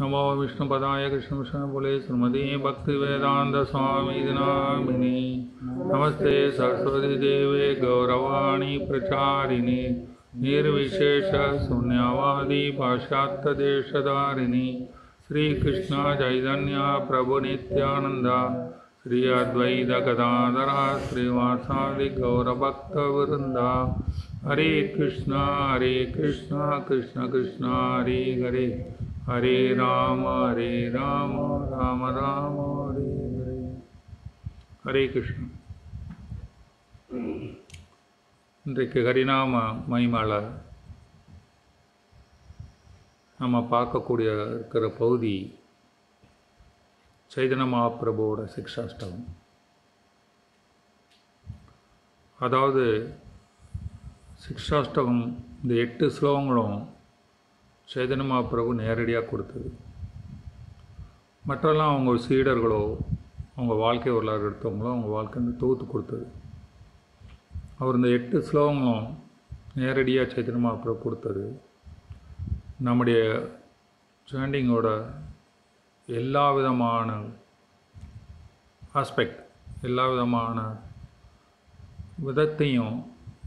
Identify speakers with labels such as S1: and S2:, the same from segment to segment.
S1: नमो विष्णुपदाय कृष्णविष्णुपुले श्रीमती भक्तिवेदान्तस्वामीदिनामिनि नमस्ते सरस्वतीदेवे गौरवाणी प्रचारिणि, निर्विशेषशून्यवादी पाश्चात्यदेशधारिणि। श्रीकृष्ण चैतन्य प्रभुनित्यानन्द श्री अद्वैतगदाधरा श्रीवासादिगौरभक्तवृन्दा हरे कृष्ण हरे कृष्ण कृष्ण कृष्ण, हरे हरे। ஹரி ராம ஹரி ராம ராம ராம ஹரி ஹரி. ஹரே கிருஷ்ணன் இன்றைக்கு ஹரிநாம மகிமால நம்ம பார்க்கக்கூடிய இருக்கிற பகுதி சைதன்ய மகாபிரபுவோட சிக்ஷாஷ்டகம். அதாவது சிக்ஷாஷ்டகம் இந்த எட்டு ஸ்லோகங்களும் சைதன்ய மகாபிரபு நேரடியாக கொடுத்தது. மற்றெல்லாம் அவங்க சீடர்களோ அவங்க வாழ்க்கை வரலாறு எடுத்தவங்களோ அவங்க வாழ்க்கை வந்து தொகுத்து கொடுத்தது. அவர் இந்த எட்டு ஸ்லோகங்களும் நேரடியாக சைத்தன்ய மகாபிரபு கொடுத்தது. நம்முடைய சாண்டிங்கோட எல்லா விதமான ஆஸ்பெக்ட் எல்லா விதமான விதத்தையும்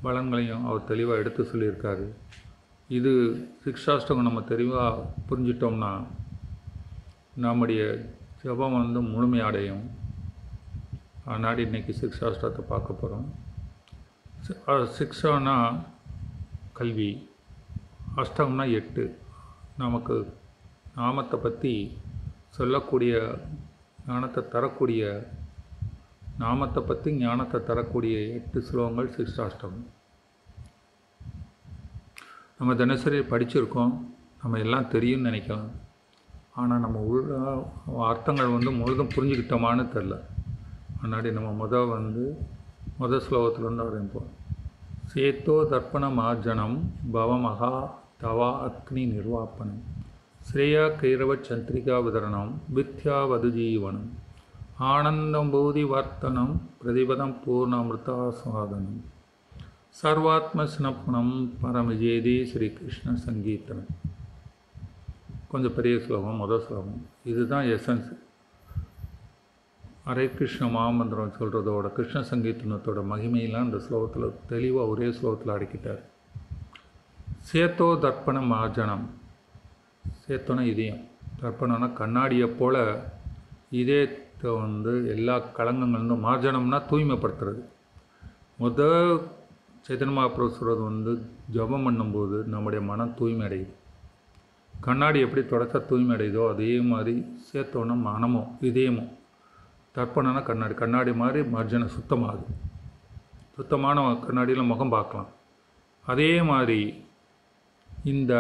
S1: பலன்களையும் அவர் தெளிவாக எடுத்து சொல்லியிருக்காரு. இது சிக்ஷாஷ்டகம் நம்ம தெளிவாக புரிஞ்சிட்டோம்னா நம்முடைய ஜபம் வந்து முழுமையடையும். அதனால் இன்றைக்கி சிக்ஷாஷ்டத்தை பார்க்க போகிறோம் சிக்ஷானா கல்வி. அஷ்டம்னா எட்டு. நமக்கு நாமத்தை பற்றி சொல்லக்கூடிய ஞானத்தை தரக்கூடிய நாமத்தை பற்றி ஞானத்தை தரக்கூடிய எட்டு ஸ்லோகங்கள் சிக்ஷாஷ்டகம் நம்ம தினசரி படிச்சிருக்கோம். நம்ம எல்லாம் தெரியும்னு நினைக்கலாம். ஆனால் நம்ம உள்ள அர்த்தங்கள் வந்து முழுதும் புரிஞ்சுக்கிட்டோமான்னு தெரில. முன்னாடி நம்ம முதல் வந்து மொதல் ஸ்லோகத்துலேருந்து ஆரம்பிப்போம். சேத்தோ தர்ப்பண மார்ஜனம் பவமகா தவா அக்னி நிர்வாப்பனம் ஸ்ரேயா கைரவ சந்திரிகா விதரணம் வித்யாவது ஜீவனம் ஆனந்தம் பூதி வர்த்தனம் பிரதிபதம் பூர்ணமிருதாஸ்வாதனம் சாதனம் ஸ்னப்பணம் பரமஜேதி ஸ்ரீகிருஷ்ண சங்கீர்த்தனம் கொஞ்சம் பெரிய ஸ்லோகம் முதல் ஸ்லோகம். இதுதான் எசன்ஸ் ஹரே கிருஷ்ண மாமந்திரம் சொல்கிறதோட கிருஷ்ண சங்கீதனத்தோட மகிமையெல்லாம் இந்த ஸ்லோகத்தில் தெளிவாக ஒரே ஸ்லோகத்தில் அடக்கிட்டார். சேத்தோ தர்ப்பண மார்ஜனம் சேத்தோன இதயம். தர்ப்பணம்னா கண்ணாடியை போல் இதயத்தை வந்து எல்லா களங்கங்கள்ந்தும் மார்ஜனம்னா தூய்மைப்படுத்துறது. முதல் சைத்தன்ய மகாபிரபு சொல்கிறது வந்து ஜபம் பண்ணும்போது நம்முடைய மனம் தூய்மை அடையுது கண்ணாடி எப்படி தொடச்சா தூய்மை அடையுதோ அதே மாதிரி சேர்த்தோன்னா மனமும் இதயமும் தர்ப்பணம்னா கண்ணாடி. கண்ணாடி மாதிரி மர்ஜனை சுத்தமாகுது. சுத்தமான கண்ணாடியில் முகம் பார்க்கலாம். அதே மாதிரி இந்த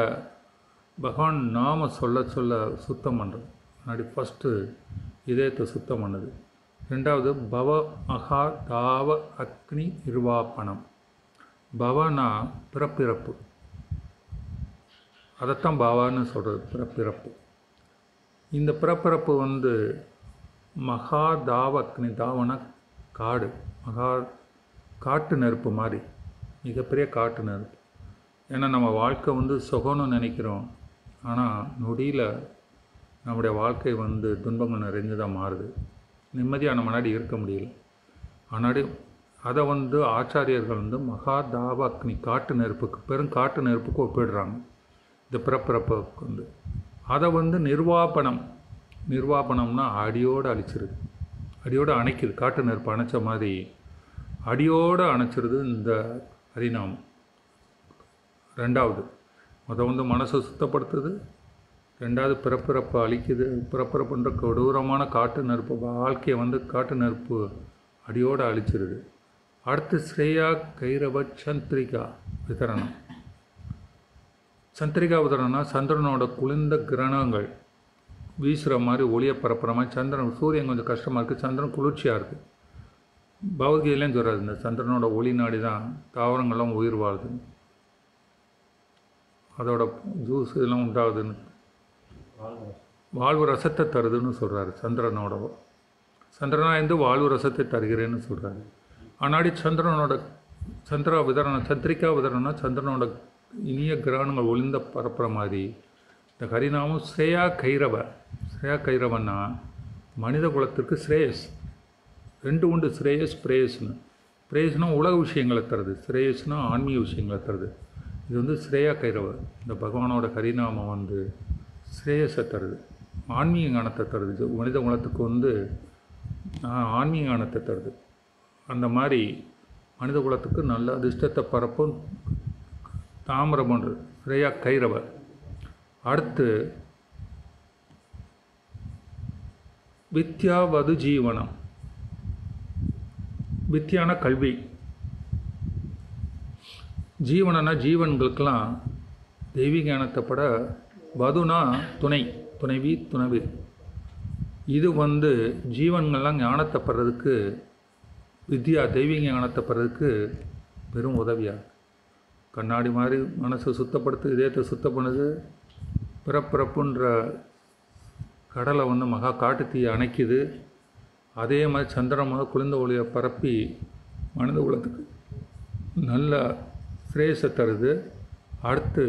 S1: பகவான் நாம சொல்ல சொல்ல சுத்தம் பண்ணுறது முன்னாடி ஃபஸ்ட்டு இதயத்தை சுத்தம் பண்ணுது. ரெண்டாவது பவ மகா தாவ அக்னி நிர்வாபணம். பவானா பிறப்பிறப்பு. அதைத்தான் பாவான்னு சொல்கிறது பிறப்பிறப்பு. இந்த பிறப்பிறப்பு வந்து மகா தாவக்னி தாவன காடு மகா காட்டு நெருப்பு மாதிரி மிகப்பெரிய காட்டு நெருப்பு. ஏன்னா நம்ம வாழ்க்கை வந்து சுகம்னு நினைக்கிறோம். ஆனால் நொடியில் நம்முடைய வாழ்க்கை வந்து துன்பங்கள் நிறைந்து தான் மாறுது. நிம்மதியாக நம்ம முன்னாடி இருக்க முடியல. ஆனாடி அதை வந்து ஆச்சாரியர்கள் வந்து மகா தாவ அக்னி காட்டு நெருப்புக்கு பெரும் காட்டு நெருப்புக்கு ஒப்பிடுறாங்க. இந்த பிறப்பிறப்புக்கு வந்து. அதை வந்து நிர்வாபணம் நிர்வாபணம்னா அடியோடு அழிச்சிருது. அடியோடு அணைக்குது. காட்டு நெருப்பு அணைச்ச மாதிரி அடியோடு அணைச்சிருது இந்த ஹரிநாமம். ரெண்டாவது அதை வந்து மனசை சுத்தப்படுத்துது. ரெண்டாவது பிறப்பிறப்பை அழிக்குது. பிறப்பிறப்புன்ற கொடூரமான காட்டு நெருப்பு வாழ்க்கையை வந்து காட்டு நெருப்பு அடியோடு அழிச்சிருது. அடுத்து ஸ்ரேயா கைரவ சந்திரிகா விதரணம். சந்திரிகா விதரணம்னா சந்திரனோட குளிர்ந்த கிரணங்கள். வீசுகிற மாதிரி ஒளியை பரப்புகிற மாதிரி சந்திரன் சூரியன் கொஞ்சம் கஷ்டமாக இருக்குது சந்திரன் குளிர்ச்சியாக இருக்குது பகவத்கீதையிலையும் சொல்கிறாரு இந்த சந்திரனோட ஒளி நாடி தான் தாவரங்கள்லாம் உயிர் வாழுது. அதோட ஜூஸ் இதெல்லாம் உண்டாகுதுன்னு. வாழ்வு ரசத்தை தருதுன்னு சொல்கிறாரு சந்திரனோட. சந்திரனா இருந்து வாழ்வு ரசத்தை தருகிறேன்னு சொல்கிறாரு ஆனாடி சந்திரனோட சந்திரா விதரணம் சந்திரிக்கா விதரணம்னா சந்திரனோட இனிய கிரகணங்கள் ஒளிந்த பரப்புற மாதிரி இந்த ஹரிநாமம் ஸ்ரேயா கைரவ. ஸ்ரேயா கைரவன்னா மனித குலத்திற்கு ஸ்ரேயஸ். ரெண்டு உண்டு ஸ்ரேயஸ் பிரேயஸ்னு. பிரேயஸ்னால் உலக விஷயங்களை தருது. ஸ்ரேயஸ்னால் ஆன்மீக விஷயங்களை தருது. இது வந்து ஸ்ரேயா கைரவ. இந்த பகவானோட ஹரிநாமம் வந்து ஸ்ரேயஸை தருது. ஆன்மீக ஞானத்தை தருது. மனித குலத்துக்கு வந்து ஆன்மீக ஞானத்தை தருது. அந்த மாதிரி மனித குலத்துக்கு நல்ல அதிர்ஷ்டத்தை பரப்பும் தாமிரம் ஒன்று ஸ்ரேயா கைரவர். அடுத்து வித்யாவது ஜீவனம். வித்தியான கல்வி. ஜீவனனா ஜீவன்களுக்கெல்லாம் தெய்வீக ஞானத்தைப்பட வதுனா துணை துணைவி துணைவி இது வந்து ஜீவன்கள்லாம் ஞானத்தை பெறதுக்கு வித்யா தெய்வீக ஞானத்தை பெறதுக்கு பெரும் உதவியாக கண்ணாடி மாதிரி மனசை சுத்தப்படுத்து இதயத்தை சுத்தம் பண்ணுது பிறப்பிறப்புன்ற கடலை வந்து மகா காட்டுத்தீயை அணைக்குது. அதே மாதிரி சந்திரமாக குளிர்ந்த ஒளியை பரப்பி மனித உலகத்துக்கு நல்ல ஸ்ரேயஸை தருது. அடுத்து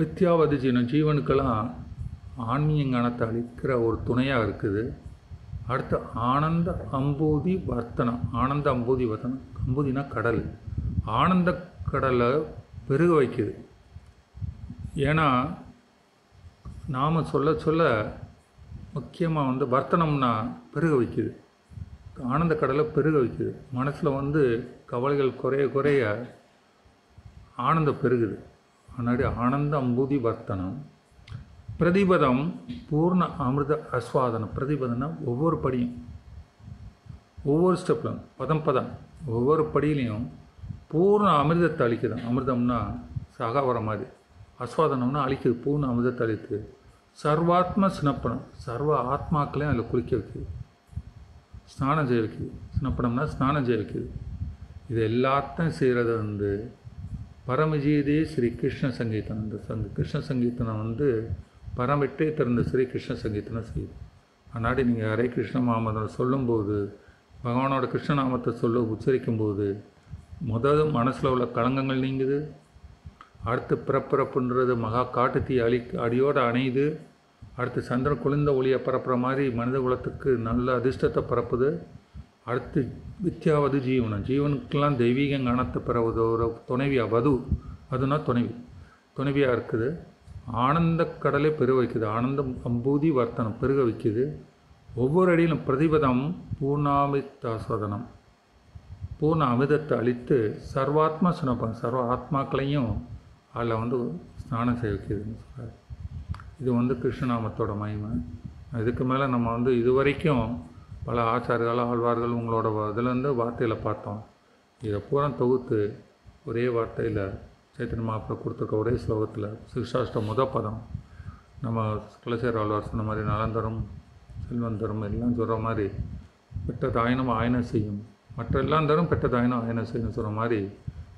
S1: வித்யாவதி ஜீவன் ஜீவனுக்கெல்லாம் ஆன்மீக ஞானத்தை அளிக்கிற ஒரு துணையாக இருக்குது. அடுத்து ஆனந்த அம்பூதி வர்த்தனம். ஆனந்த அம்பூதி வர்த்தனம். அம்பூதினா கடல். ஆனந்த கடலை பெருக வைக்குது. ஏன்னா நாம் சொல்ல சொல்ல முக்கியமாக வந்து வர்த்தனம்னா பெருக வைக்குது. ஆனந்த கடலை பெருக வைக்குது. மனசில் வந்து கவலைகள் குறைய குறைய ஆனந்தம் பெருகுது. முன்னாடி ஆனந்த அம்பூதி வர்த்தனம். பிரதிபதம் பூர்ண அமிர்த அஸ்வாதனம் பிரதிபதம்னா ஒவ்வொரு படியும். ஒவ்வொரு ஸ்டெப்பிலும் பதம் பதம். ஒவ்வொரு படியிலையும் பூர்ண அமிர்தத்தை அழிக்குது அமிர்தம்னா சகாவர மாதிரி அஸ்வாதனம்னா அழிக்குது பூர்ண அமிர்தத்தை அழித்து சர்வாத்ம சினப்பனம் சர்வ ஆத்மாக்களையும் அதில் குளிக்க வைக்குது. ஸ்நானம் செய்ய வைக்குது. சினப்பனம்னா ஸ்நானம் செய்ய வைக்குது. இது எல்லாத்தையும் செய்கிறது வந்து பரமஜீதே ஸ்ரீ கிருஷ்ண சங்கீதம். இந்த சங்க கிருஷ்ண சங்கீதனம் வந்து பரமிட்டே திறந்த ஸ்ரீ கிருஷ்ண சங்கீதனம் செய்யுது. அன்னாடி நீங்கள் ஹரே கிருஷ்ண மாமதம் சொல்லும்போது பகவானோட கிருஷ்ணநாமத்தை சொல்ல உச்சரிக்கும்போது முதல் மனசில் உள்ள களங்கங்கள் நீங்குது. அடுத்து பிறப்பிறப்புன்றது மகா காட்டு தீ அழி அடியோடு அணையுது. அடுத்து சந்திரன் குளிர்ந்த ஒளியை பரப்புற மாதிரி மனித குலத்துக்கு நல்ல அதிர்ஷ்டத்தை பரப்புது. அடுத்து வித்யாவது ஜீவனம். ஜீவனுக்கெல்லாம் தெய்வீக ஞானத்தை பெற ஒரு துணைவியா வது. அதுனா துணைவி. துணைவியாக இருக்குது. ஆனந்த கடலை பெருக வைக்குது. ஆனந்தம் அம்பூதி வர்த்தனம் பெருக வைக்குது. ஒவ்வொரு அடியிலும் பிரதிபதம் பூர்ணாமிதாசோதனம். பூர்ண அமிர்தத்தை அழித்து சர்வாத்மா சுனப்பாங்க சர்வ ஆத்மாக்களையும் அதில் வந்து ஸ்நானம் செய்ய வைக்குதுன்னு சொல்கிறார் இது வந்து கிருஷ்ணநாமத்தோட மகிமை. இதுக்கு மேலே நம்ம வந்து இது வரைக்கும் பல ஆச்சாரர்கள் ஆழ்வார்கள் உங்களோட இதுலேருந்து வார்த்தையில் பார்த்தோம். இதை பூரா தொகுத்து ஒரே வார்த்தையில் சைத்தன் மாப்பிள்ள கொடுத்துருக்க ஒரே ஸ்லோகத்தில் சிக்ஷாஷ்ட முத பதம். நம்ம குலசேர ஆழ்வார் சொன்ன மாதிரி நலந்தரும் செல்வந்தரும் எல்லாம் சொல்கிற மாதிரி பெற்ற தாயினம் ஆயனம் செய்யும். மற்ற எல்லாம் தரும் பெற்ற தாயினம் ஆயனம் செய்யும் சொல்கிற மாதிரி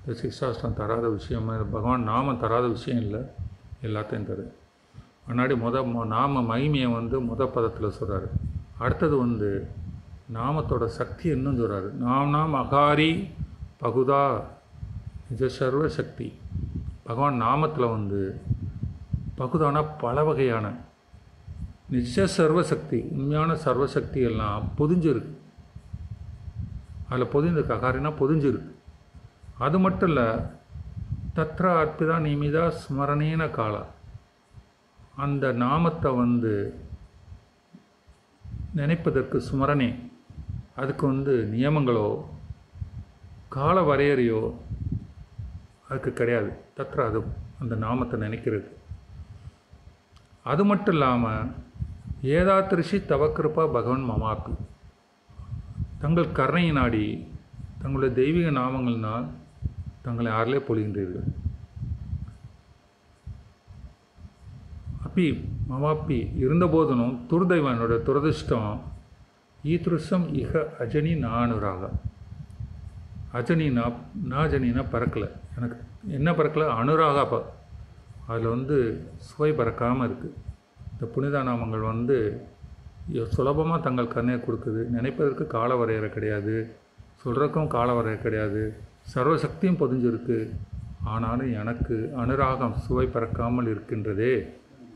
S1: இந்த சிக்ஷாஷ்டம் தராத விஷயம். பகவான் நாமம் தராத விஷயம் இல்லை எல்லாத்தையும் தரு. முன்னாடி முத மொ- நாம மகிமையை வந்து முத பதத்தில் சொல்கிறாரு அடுத்தது வந்து நாமத்தோட சக்தி இன்னும் சொல்கிறாரு நாம் நாம் அகாரி பகுதா நிஜ சர்வ சக்தி பகவான் நாமத்தில் வந்து பகுதான பல வகையான நிஜ சர்வசக்தி உண்மையான சர்வசக்தி எல்லாம் பொதிஞ்சிருக்கு. அதில் பொதிந்திருக்கு அகாரினா பொதிஞ்சிருக்கு. அது மட்டும் இல்லை தத்ரா அற்பிதா நிமிதா ஸ்மரணீன காலா. அந்த நாமத்தை வந்து நினைப்பதற்கு ஸ்மரணே. அதுக்கு வந்து நியமங்களோ கால வரையறையோ அதுக்கு கிடையாது. தத்ரா அது அந்த நாமத்தை நினைக்கிறது. அது மட்டும் இல்லாமல் ஏதாத்திருஷி தவக்கிருப்பா பகவன் மமாக்கு. தங்கள் கருணையை நாடி தங்களுடைய தெய்வீக நாமங்கள்னால் தங்களை ஆறிலே பொழிகின்றீர்கள். அப்பி மமாப்பி இருந்தபோதினும் துர்தெய்வம் துரதிருஷ்டம் துரதிர்ஷ்டம் ஈத்ருஷம் இக அஜனி நானுராக. அஜனினா நாஜனினா பறக்கலை. எனக்கு என்ன பறக்கல? அனுராகா ப அதில் வந்து சுவை பறக்காமல் இருக்குது இந்த புனித நாமங்கள் வந்து சுலபமாக தங்கள் கண்ணையை கொடுக்குது. நினைப்பதற்கு கால வரையறை கிடையாது. சொல்கிறதுக்கும் கால வரையறை கிடையாது. சர்வசக்தியும் பொதிஞ்சிருக்கு. ஆனாலும் எனக்கு அனுராகம் சுவை பறக்காமல் இருக்கின்றதே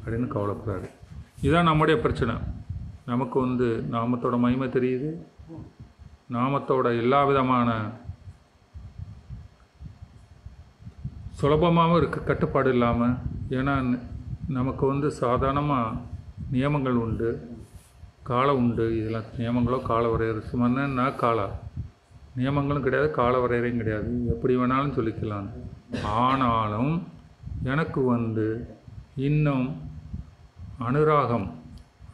S1: அப்படின்னு கவலைப்படுறாரு இதுதான் நம்முடைய பிரச்சனை. நமக்கு வந்து நாமத்தோட மகிமை தெரியுது. நாமத்தோட எல்லா விதமான சுலபமாகவும் இருக்க கட்டுப்பாடு இல்லாமல் ஏன்னா நமக்கு வந்து சாதாரணமாக நியமங்கள் உண்டு காலம் உண்டு. இதெல்லாம் நியமங்களோ கால வரையறை. சுமன்னா காலா. நியமங்களும் கிடையாது கால வரையறையும் கிடையாது. எப்படி வேணாலும் சொல்லிக்கலாம். ஆனாலும் எனக்கு வந்து இன்னும் அனுராகம்.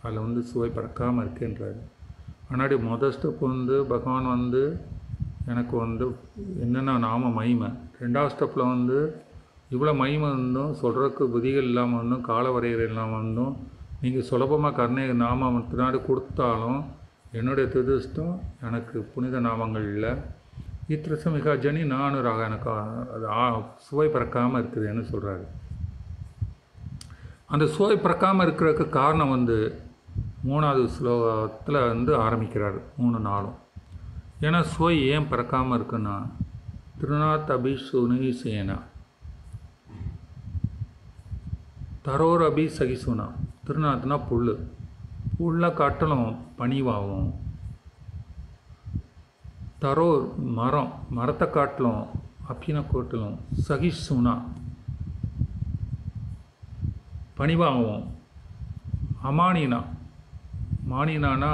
S1: அதில் வந்து சுவை பறக்காமல் இருக்கின்றார். முன்னாடி மொதல் ஸ்டெப் வந்து பகவான் வந்து எனக்கு வந்து என்னென்ன நாம மகிமை. ரெண்டாவது ஸ்டெப்பில் வந்து இவ்வளோ மகிமை இருந்தும் சொல்கிறதுக்கு விதிகள் இல்லாமல் இருந்தும் கால வரையறை இல்லாமல் இருந்தும் நீங்கள் சுலபமாக கருணை நாமம் பின்னாடி கொடுத்தாலும் என்னுடைய திருஷ்டம் எனக்கு புனித நாமங்கள் இல்லை. இத்திரசம் மிக ஜனி நானூறு எனக்கு அது சுவை பிறக்காமல் இருக்குதுன்னு சொல்கிறாரு அந்த சுவை பிறக்காமல் இருக்கிறதுக்கு காரணம் வந்து மூணாவது ஸ்லோகத்தில் வந்து ஆரம்பிக்கிறார் மூணு நாளும். ஏன்னா சுவை ஏன் பிறக்காமல் இருக்குன்னா திருநாத் அபி சுனிசேனா தரோர் அபி சகிசுனா திருநாத்னா புல் புல்லை காட்டலும் பணிவாகும் தரோர் மரம் மரத்தை காட்டிலும் அப்பின காட்டிலும் சகிசுனா பணிவாகவும் அமானினா மானினானா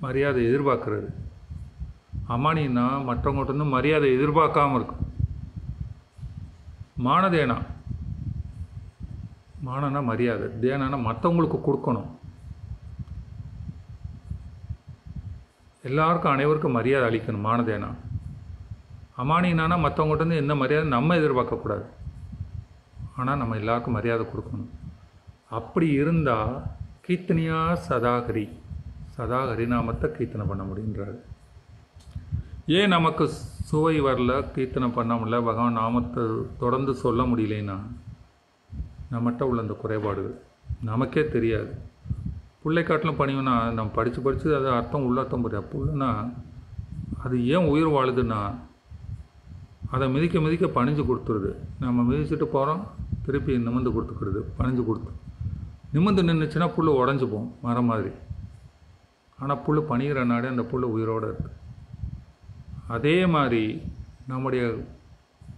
S1: மரியாதை எதிர்பார்க்குறது. அமானினா மற்றவங்கள்ட்ட இருந்து மரியாதை எதிர்பார்க்காம இருக்கும். மானதேனா? மானனா மரியாதை. தேனானா மற்றவங்களுக்கு கொடுக்கணும். எல்லாருக்கும் அனைவருக்கும் மரியாதை அளிக்கணும் மானதேனா. அமானினானா மற்றவங்கள்ட்ட இருந்து என்ன மரியாதை நம்ம எதிர்பார்க்கக்கூடாது. ஆனால் நம்ம எல்லாருக்கும் மரியாதை கொடுக்கணும். அப்படி இருந்தால் கீர்த்தனியா சதாகரி சதாகரி நாமத்தை கீர்த்தனை பண்ண முடியுன்றாரு ஏன் நமக்கு சுவை வரல கீர்த்தனை பண்ண முடியல? பகவான் நாமத்தை தொடர்ந்து சொல்ல முடியலைன்னா நம்மகிட்ட உள்ள அந்த குறைபாடுகள். நமக்கே தெரியாது. பிள்ளை காட்டிலும் பணிவுனா நம்ம படித்து படித்து அது அர்த்தம் உள்ளர்த்தம் புரியாது. புல்லுனா அது ஏன் உயிர் வாழுதுன்னா அதை மிதிக்க மிதிக்க பணிஞ்சு கொடுத்துருது. நம்ம மிதிச்சுட்டு போகிறோம் திருப்பி நிமிந்து கொடுத்துக்கிறது. பணிஞ்சு கொடுத்து. நிமிந்து நின்றுச்சுன்னா புல் உடஞ்சி போகும் மரம் மாதிரி. ஆனால் புல் பணிகிற நாடே அந்த புல் உயிரோடு இருக்குது அதே மாதிரி நம்முடைய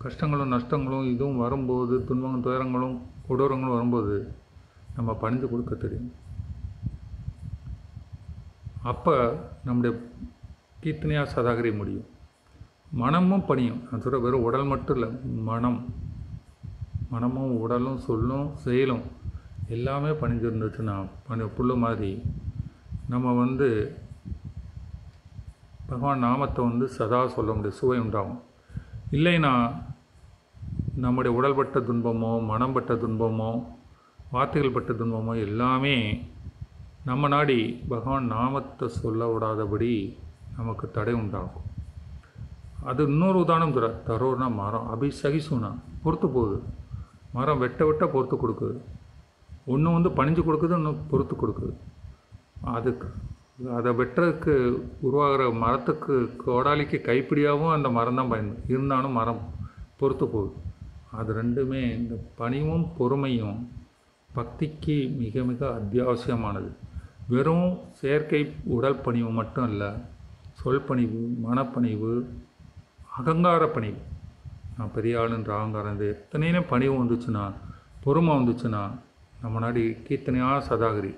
S1: கஷ்டங்களும் நஷ்டங்களும் இதுவும் வரும்போது துன்பங்களும் துயரங்களும் கொடூரங்களும் வரும்போது நம்ம பணிஞ்சு கொடுக்க தெரியும். அப்போ நம்முடைய கீர்த்தனையாக சதாகரி முடியும். மனமும் பணியும். நான் சொல்கிற வெறும் உடல் மட்டும் இல்லை மனம். மனமும் உடலும் சொல்லும் செயலும் எல்லாமே பணிஞ்சிருந்துச்சுன்னா பணி புல்லு மாதிரி நம்ம வந்து பகவான் நாமத்தை வந்து சதா சொல்ல முடியும் சுவை உண்டாகும். இல்லைன்னா நம்முடைய உடல்பட்ட துன்பமோ மனம் பட்ட துன்பமோ வார்த்தைகள் பட்ட துன்பமோ எல்லாமே நம்ம நாடி பகவான் நாமத்தை சொல்ல விடாதபடி நமக்கு தடை உண்டாகும். அது இன்னொரு உதாரணம் தர தரோர்னா மரம். அபிசகிசுனா பொறுத்து போகுது. மரம் வெட்ட வெட்ட பொறுத்து கொடுக்குது. ஒன்று வந்து பணிஞ்சு கொடுக்குது இன்னும் பொறுத்து கொடுக்குது. அதுக்கு அதை வெட்டுறதுக்கு உருவாகிற மரத்துக்கு கோடாலிக்கு கைப்பிடியாகவும் அந்த மரம் தான் பயன் இருந்தாலும் மரம் பொறுத்து போகுது. அது ரெண்டுமே இந்த பணிவும் பொறுமையும் பக்திக்கு மிக மிக அத்தியாவசியமானது. வெறும் செயற்கை உடல் பணிவு மட்டும் இல்லை சொல் பணிவு மனப்பணிவு அகங்கார பணிவு. நான் பெரிய ஆளுன்ற அகங்காரம் இது எத்தனையுமே பணிவு வந்துச்சுன்னா பொறுமை வந்துச்சுன்னா நம்ம நாடி கீர்த்தனையாக சதாகிரி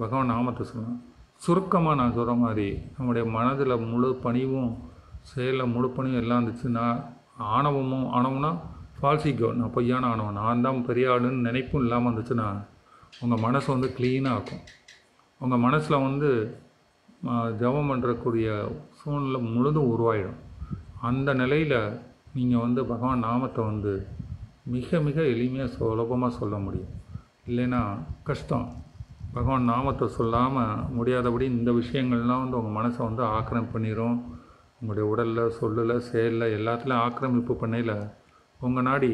S1: பகவான் நாமத்தை சொன்னேன். சுருக்கமாக நான் சொல்கிற மாதிரி நம்முடைய மனதில் முழு பணிவும் செயலில் முழு பணியும் எல்லாம் இருந்துச்சுன்னா ஆணவமும் ஆணவம்னா ஃபால்சிக்கோ நான் பொய்யான ஆணவம். நான் தான் பெரிய ஆளுன்னு நினைப்பும் இல்லாமல் இருந்துச்சுன்னா உங்கள் மனசு வந்து க்ளீனாக இருக்கும். உங்கள் மனசில் வந்து ஜபம் ஜெபம் பண்ணுறக்கூடிய சூழ்நிலை முழுதும் உருவாயிடும். அந்த நிலையில் நீங்கள் வந்து பகவான் நாமத்தை வந்து மிக மிக எளிமையாக சுலபமாக சொல்ல முடியும். இல்லைன்னா கஷ்டம். பகவான் நாமத்தை சொல்லாமல் முடியாதபடி இந்த விஷயங்கள்லாம் வந்து உங்கள் மனசை வந்து ஆக்கிரமிப்பு பண்ணிடும் உங்களுடைய உடலில் சொல்லில் செயலில் எல்லாத்துலேயும் ஆக்கிரமிப்பு பண்ணையில் உங்கள் நாடி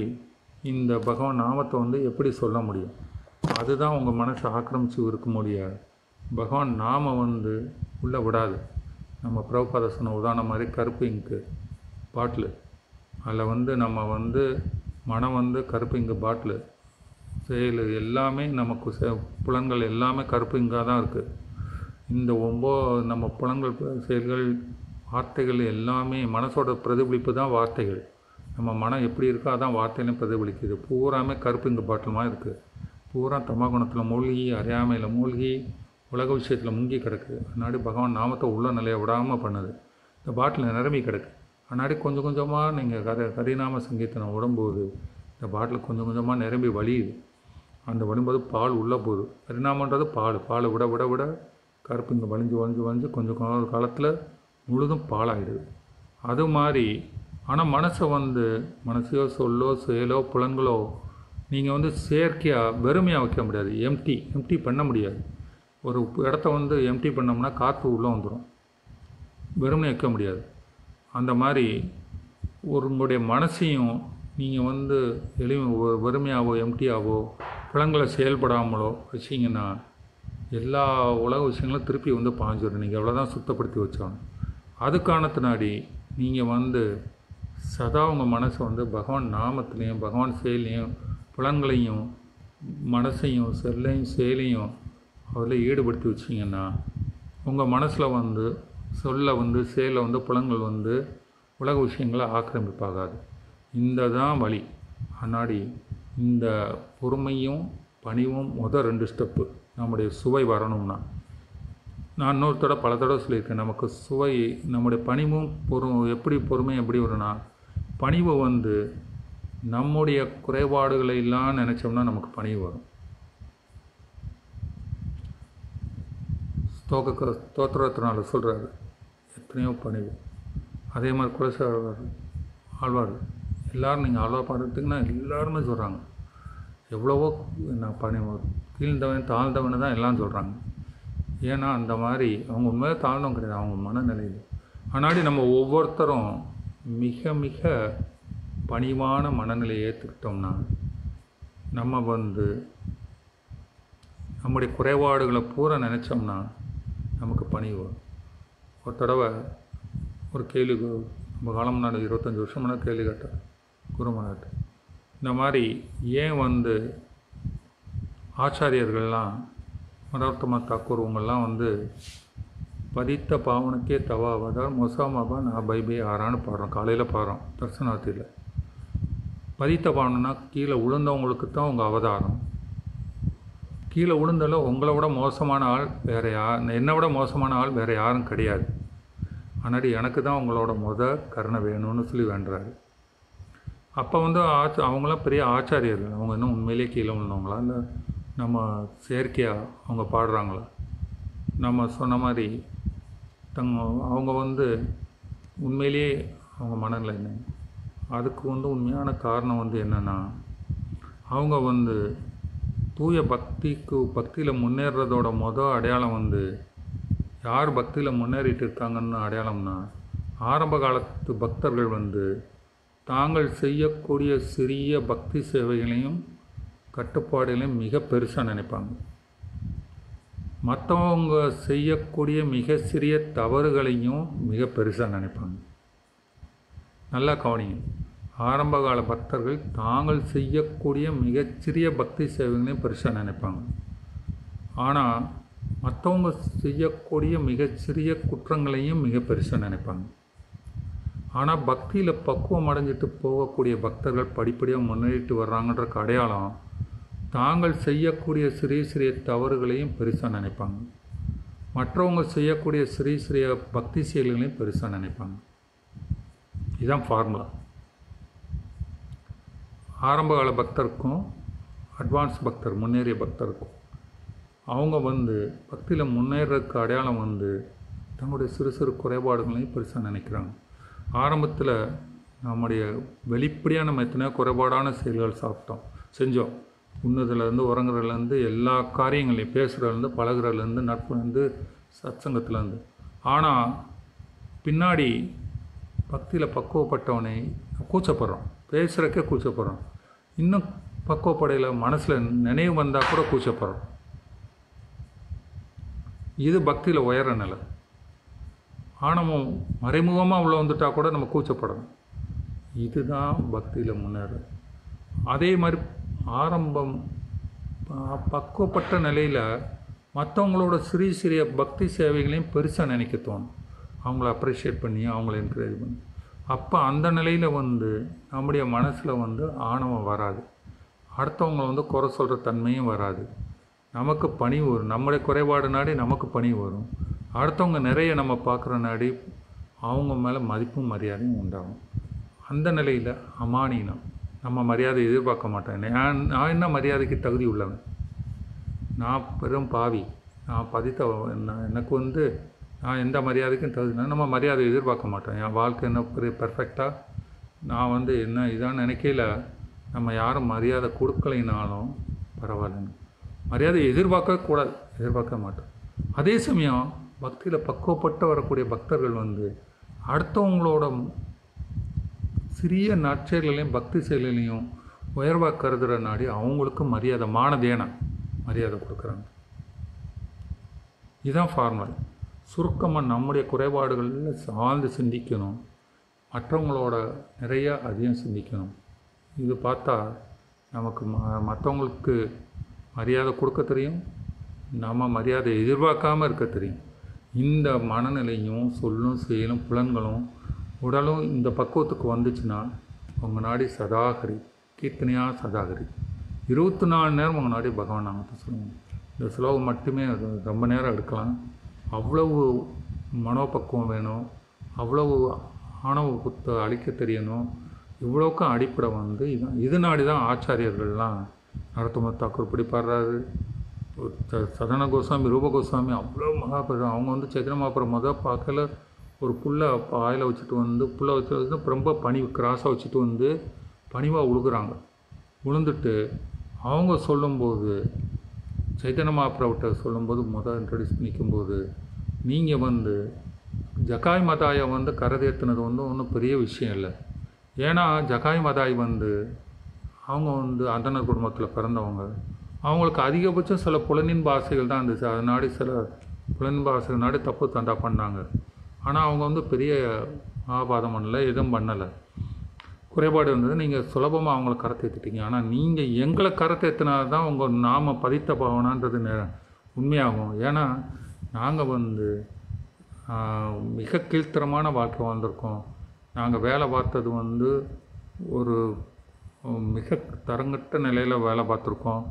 S1: இந்த பகவான் நாமத்தை வந்து எப்படி சொல்ல முடியும்? அதுதான் உங்கள் மனசை ஆக்கிரமித்து இருக்க முடியாது பகவான் நாம வந்து உள்ளே விடாது. நம்ம பிரபுபாத சொன்ன உதாரணம் மாதிரி கருப்பு இங்கு பாட்டில். அதில் வந்து நம்ம வந்து மனம் வந்து கருப்பு இங்கு பாட்டிலு. செயல் எல்லாமே நமக்கு செ- புலன்கள் எல்லாமே கருப்பு இங்காக தான் இருக்குது இந்த ஒம்போ நம்ம புலன்கள் செயல்கள் வார்த்தைகள் எல்லாமே மனசோட பிரதிபலிப்பு தான் வார்த்தைகள். நம்ம மனம் எப்படி இருக்கோ அதான் வார்த்தையிலையும் பிரதிபலிக்குது. பூராமே கருப்பு இங்கு பாட்டில் இருக்குது பூரா தமகுணத்தில் மூழ்கி அறியாமையில் மூழ்கி உலக விஷயத்தில் முங்கி கிடக்கு. அன்னாடி பகவான் நாமத்தை உள்ள நிலையை விடாமல் பண்ணுது. இந்த பாட்டில் நிரம்பி கிடக்கு. அன்னாடி கொஞ்சம் கொஞ்சமாக நீங்கள் கத கரிநாம சங்கீதனம் உடம்போது இந்த பாட்டில் கொஞ்சம் கொஞ்சமாக நிரம்பி வழியுது. அந்த வழிம்போது பால் உள்ளே போகுது. பரிணாமன்றது பால். பாலை விட விட விட கருப்பு இங்கே வலிஞ்சு வலிஞ்சு வலிஞ்சு கொஞ்சம் கால காலத்தில் முழுதும் பாலாகிடுது அது மாதிரி ஆனால் மனசை வந்து மனசையோ சொல்லோ செயலோ புலன்களோ நீங்கள் வந்து செயற்கையாக வெறுமையாக வைக்க முடியாது. எம்டி எம்டி பண்ண முடியாது. ஒரு இடத்த வந்து எம்டி பண்ணோம்னா காற்று உள்ளே வந்துடும். வெறுமையாக வைக்க முடியாது. அந்த மாதிரி ஒரு உங்களுடைய மனசையும் நீங்கள் வந்து எளிமை வறுமையாகவோ எம்டியாகவோ பழங்களை செயல்படாமலோ வச்சிங்கன்னா எல்லா உலக விஷயங்களும் திருப்பி வந்து பாஞ்சிடும் நீங்கள் எவ்வளோதான் சுத்தப்படுத்தி வச்சாலும் அதுக்கான பின்னாடி நீங்கள் வந்து சதா உங்கள் மனசை வந்து பகவான் நாமத்துலேயும் பகவான் செயலையும் புலன்களையும் மனசையும் செல்லையும் செயலையும் அதில் ஈடுபடுத்தி வச்சிங்கன்னா உங்கள் மனசில் வந்து சொல்ல வந்து செயலில் வந்து புலன்கள் வந்து உலக விஷயங்களை ஆக்கிரமிப்பாகாது. இந்த தான் வழி. அன்னாடி இந்த பொறுமையும் பணிவும் முதல் ரெண்டு ஸ்டெப்பு நம்முடைய சுவை வரணும்னா. நான் இன்னொரு தடவை பல தடவை சொல்லியிருக்கேன் நமக்கு சுவை நம்முடைய பணிவும் பொறு எப்படி பொறுமை எப்படி வரும்னா பணிவு வந்து நம்முடைய குறைபாடுகளை எல்லாம் நினச்சோம்னா நமக்கு பணிவு வரும். ஸ்தோக ஸ்தோத்திரத்தினால சொல்கிறாரு எத்தனையோ பணிவு. அதே மாதிரி குலச ஆழ்வார்கள். எல்லோரும் நீங்கள் ஆழ்வார் பாடுறதுக்குன்னா எல்லாருமே சொல்கிறாங்க எவ்வளவோ நான் பணி கீழ்ந்தவன் தாழ்ந்தவன் தான் எல்லாம் சொல்கிறாங்க ஏன்னா அந்த மாதிரி அவங்க உண்மையாக தாழ்ந்தவங்க கிடையாது அவங்க மனநிலையில். ஆனாடி நம்ம ஒவ்வொருத்தரும் மிக மிக பணிவான மனநிலையை ஏற்றுக்கிட்டோம்னா நம்ம வந்து நம்முடைய குறைபாடுகளை பூரா நினச்சோம்னா நமக்கு பணி வரும். ஒரு தடவை ஒரு கேள்வி கு- நம்ம காலம் நான் இருபத்தஞ்சி வருஷம் முன்னாடி கேள்வி கேட்டேன். குருமனாட்டு இந்த மாதிரி ஏன் வந்து ஆச்சாரியர்கள்லாம் மனோத்தம தாக்கூர் இவங்கெல்லாம் வந்து பதித்த பாவனுக்கே தவாவதால் மொசாமாபா நான் பைபை ஆறான்னு பாடுறோம். காலையில் பாடுறோம் தர்சனார்த்தியில். பதித்த பாவனைனா கீழே விழுந்தவங்களுக்கு தான் உங்கள் அவதாரம். கீழே விழுந்தால உங்களை விட மோசமான ஆள் வேறு யார் என்னை விட மோசமான ஆள் வேறு யாரும் கிடையாது. ஆனால் எனக்கு தான் உங்களோட முத கருணை வேணும்னு சொல்லி வேண்டுறாரு. அப்போ வந்து ஆச்ச அவங்களாம் பெரிய ஆச்சாரியர் அவங்க இன்னும் உண்மையிலேயே கீழே உள்ளவங்களா இல்லை நம்ம செயற்கையாக அவங்க பாடுறாங்களா? நம்ம சொன்ன மாதிரி தங்க அவங்க வந்து உண்மையிலேயே அவங்க மனநிலை என்ன? அதுக்கு வந்து உண்மையான காரணம் வந்து என்னென்னா அவங்க வந்து தூய பக்திக்கு பக்தியில் முன்னேறதோட மொதல் அடையாளம் வந்து யார் பக்தியில் முன்னேறிட்டு இருக்காங்கன்னு அடையாளம்னா ஆரம்ப காலத்து பக்தர்கள் வந்து தாங்கள் செய்யக்கூடிய சிறிய பக்தி சேவைகளையும் கட்டுப்பாடுகளையும் மிக பெருசாக நினைப்பாங்க. மற்றவங்க செய்யக்கூடிய மிக சிறிய தவறுகளையும் மிக பெருசாக நினைப்பாங்க. நல்லா கவனிங்க. ஆரம்பகால பக்தர்கள் தாங்கள் செய்யக்கூடிய மிகச்சிறிய பக்தி சேவைகளையும் பெருசாக நினைப்பாங்க. ஆனால் மற்றவங்க செய்யக்கூடிய மிகச்சிறிய குற்றங்களையும் மிக பெருசாக நினைப்பாங்க. ஆனால் பக்தியில் பக்குவம் அடைஞ்சிட்டு போகக்கூடிய பக்தர்கள் படிப்படியாக முன்னேறிட்டு வர்றாங்கன்ற அடையாளம் தாங்கள் செய்யக்கூடிய சிறிய சிறிய தவறுகளையும் பெருசாக நினைப்பாங்க. மற்றவங்க செய்யக்கூடிய சிறிய சிறிய பக்தி செயல்களையும் பெருசாக நினைப்பாங்க. இதுதான் ஃபார்முலா ஆரம்பகால பக்தருக்கும் அட்வான்ஸ் பக்தர் முன்னேறிய பக்தருக்கும் அவங்க வந்து பக்தியில் முன்னேறதுக்கு அடையாளம் வந்து தங்களுடைய சிறு சிறு குறைபாடுகளையும் பெருசாக நினைக்கிறாங்க. ஆரம்பத்தில் நம்முடைய வெளிப்படையாக நம்ம எத்தனையோ குறைபாடான செயல்கள் சாப்பிட்டோம். செஞ்சோம். உண்ணதுலேருந்து உறங்குறதுலேருந்து எல்லா காரியங்களையும் பேசுகிறதுலேருந்து பழகுறதுலேருந்து நட்புலேருந்து சத்சங்கத்துலேருந்து. ஆனால் பின்னாடி பக்தியில் பக்குவப்பட்டவனை கூச்சப்படுறோம் பேசுகிறக்கே கூச்சப்படுறோம் இன்னும் பக்குவப்படையில் மனசில் நினைவு வந்தால் கூட கூச்சப்படுறோம் இது பக்தியில் உயர நிலை. ஆணவம் மறைமுகமாக உள்ளே வந்துட்டால் கூட நம்ம கூச்சப்படணும். இதுதான் பக்தியில் முன்னேறு. அதே மாதிரி ஆரம்பம் பக்குவப்பட்ட நிலையில் மற்றவங்களோட சிறிய சிறிய பக்தி சேவைகளையும் பெருசாக நினைக்க தோணும். அவங்கள அப்ரிஷியேட் பண்ணி அவங்கள என்கரேஜ் பண்ணி. அப்போ அந்த நிலையில் வந்து நம்முடைய மனசில் வந்து ஆணவம் வராது. அடுத்தவங்களை வந்து குறை சொல்கிற தன்மையும் வராது. நமக்கு பணி வரும். நம்முடைய குறைபாடு நாடி நமக்கு பணி வரும். அடுத்தவங்க நிறைய நம்ம பார்க்குற நாடி அவங்க மேலே மதிப்பும் மரியாதையும் உண்டாகும். அந்த நிலையில் அமானினம் நம்ம மரியாதை எதிர்பார்க்க மாட்டேன். நான் நான் என்ன மரியாதைக்கு தகுதி உள்ளவன்? நான் பெரும் பாவி. நான் பதித்த எனக்கு வந்து நான் எந்த மரியாதைக்கும் தகுதி நம்ம மரியாதை எதிர்பார்க்க மாட்டோம். என் வாழ்க்கை என்ன பெரிய பெர்ஃபெக்டாக நான் வந்து என்ன இதான் நினைக்கல நம்ம யாரும் மரியாதை கொடுக்கலைனாலும் பரவாயில்லைன்னு மரியாதை எதிர்பார்க்க கூடாது எதிர்பார்க்க மாட்டோம். அதே சமயம் பக்தியில் பக்குவப்பட்டு வரக்கூடிய பக்தர்கள் வந்து அடுத்தவங்களோட சிறிய நற்செயல்களையும் பக்தி செயல்களையும் உயர்வாக கருதுகிற நாடி அவங்களுக்கு மரியாதை மானதேன மரியாதை கொடுக்குறாங்க. இதுதான் ஃபார்மல் சுருக்கமாக நம்முடைய குறைபாடுகளில் சார்ந்து சிந்திக்கணும். மற்றவங்களோட நிறையா அதிகம் சிந்திக்கணும். இது பார்த்தா நமக்கு ம மற்றவங்களுக்கு மரியாதை கொடுக்க தெரியும். நம்ம மரியாதை எதிர்பார்க்காம இருக்க தெரியும். இந்த மனநிலையும் சொல்லும் செயலும் புலன்களும் உடலும் இந்த பக்குவத்துக்கு வந்துச்சுன்னா உங்கள் நாடி சதாகரி கீர்த்தனையாக சதாகரி. இருபத்தி நாலு நேரம் உங்கள் நாடி பகவான் நாமத்தை சொல்லுவோம். இந்த ஸ்லோகம் மட்டுமே அது ரொம்ப நேரம் எடுக்கலாம். அவ்வளவு மனோபக்குவம் வேணும். அவ்வளவு ஆணவ புத்தை அழிக்க தெரியணும். இவ்வளோக்கும் அடிப்படை வந்து இது இது நாடி தான் ஆச்சாரியர்கள்லாம். நரத்தம தாக்கூர் இப்படி சரண ச- சதன கோஸ்வாமி ரூப கோஸ்வாமி அவ்வளோ மகாபெரும் அவங்க வந்து சைத்தன்ய மகாபுரம் மொதல் பார்க்கல ஒரு புல்லை வாயில் வச்சுட்டு வந்து புல்லை வச்சு வந்து ரொம்ப பனி கிராஸாக வச்சுட்டு வந்து பணிவாக உழுகுறாங்க. உளுந்துட்டு அவங்க சொல்லும்போது சைத்தன்ய மகாபிரவிட்ட சொல்லும்போது முதல் இன்ட்ரடியூஸ் நிற்கும்போது நீங்கள் வந்து ஜக்காய் மதாயை வந்து கரதேத்துனது வந்து ஒன்றும் பெரிய விஷயம் இல்லை. ஏன்னா ஜக்காய் மதாய் வந்து அவங்க வந்து அந்தனர் குடும்பத்தில் பிறந்தவங்க. அவங்களுக்கு அதிகபட்சம் சில புலனின் பாசைகள் தான் இருந்துச்சு. அதனாடி சில புலனின் பாசைகள் நாடி தப்பு தண்டா பண்ணாங்க. ஆனால் அவங்க வந்து பெரிய ஆபாதம் பண்ணலை எதுவும் பண்ணலை. குறைபாடு இருந்தது. நீங்கள் சுலபமாக அவங்கள கரத்தேற்றிட்டீங்க ஆனால் நீங்கள் எங்களை கரத்தேற்றினா தான் உங்கள் நாம பதித்த பாவனான்றது உண்மையாகும். ஏன்னா நாங்கள் வந்து மிக கீழ்த்தரமான வாழ்க்கை வாழ்ந்திருக்கோம். நாங்கள் வேலை பார்த்தது வந்து ஒரு மிக தரங்கட்ட நிலையில் வேலை பார்த்துருக்கோம்.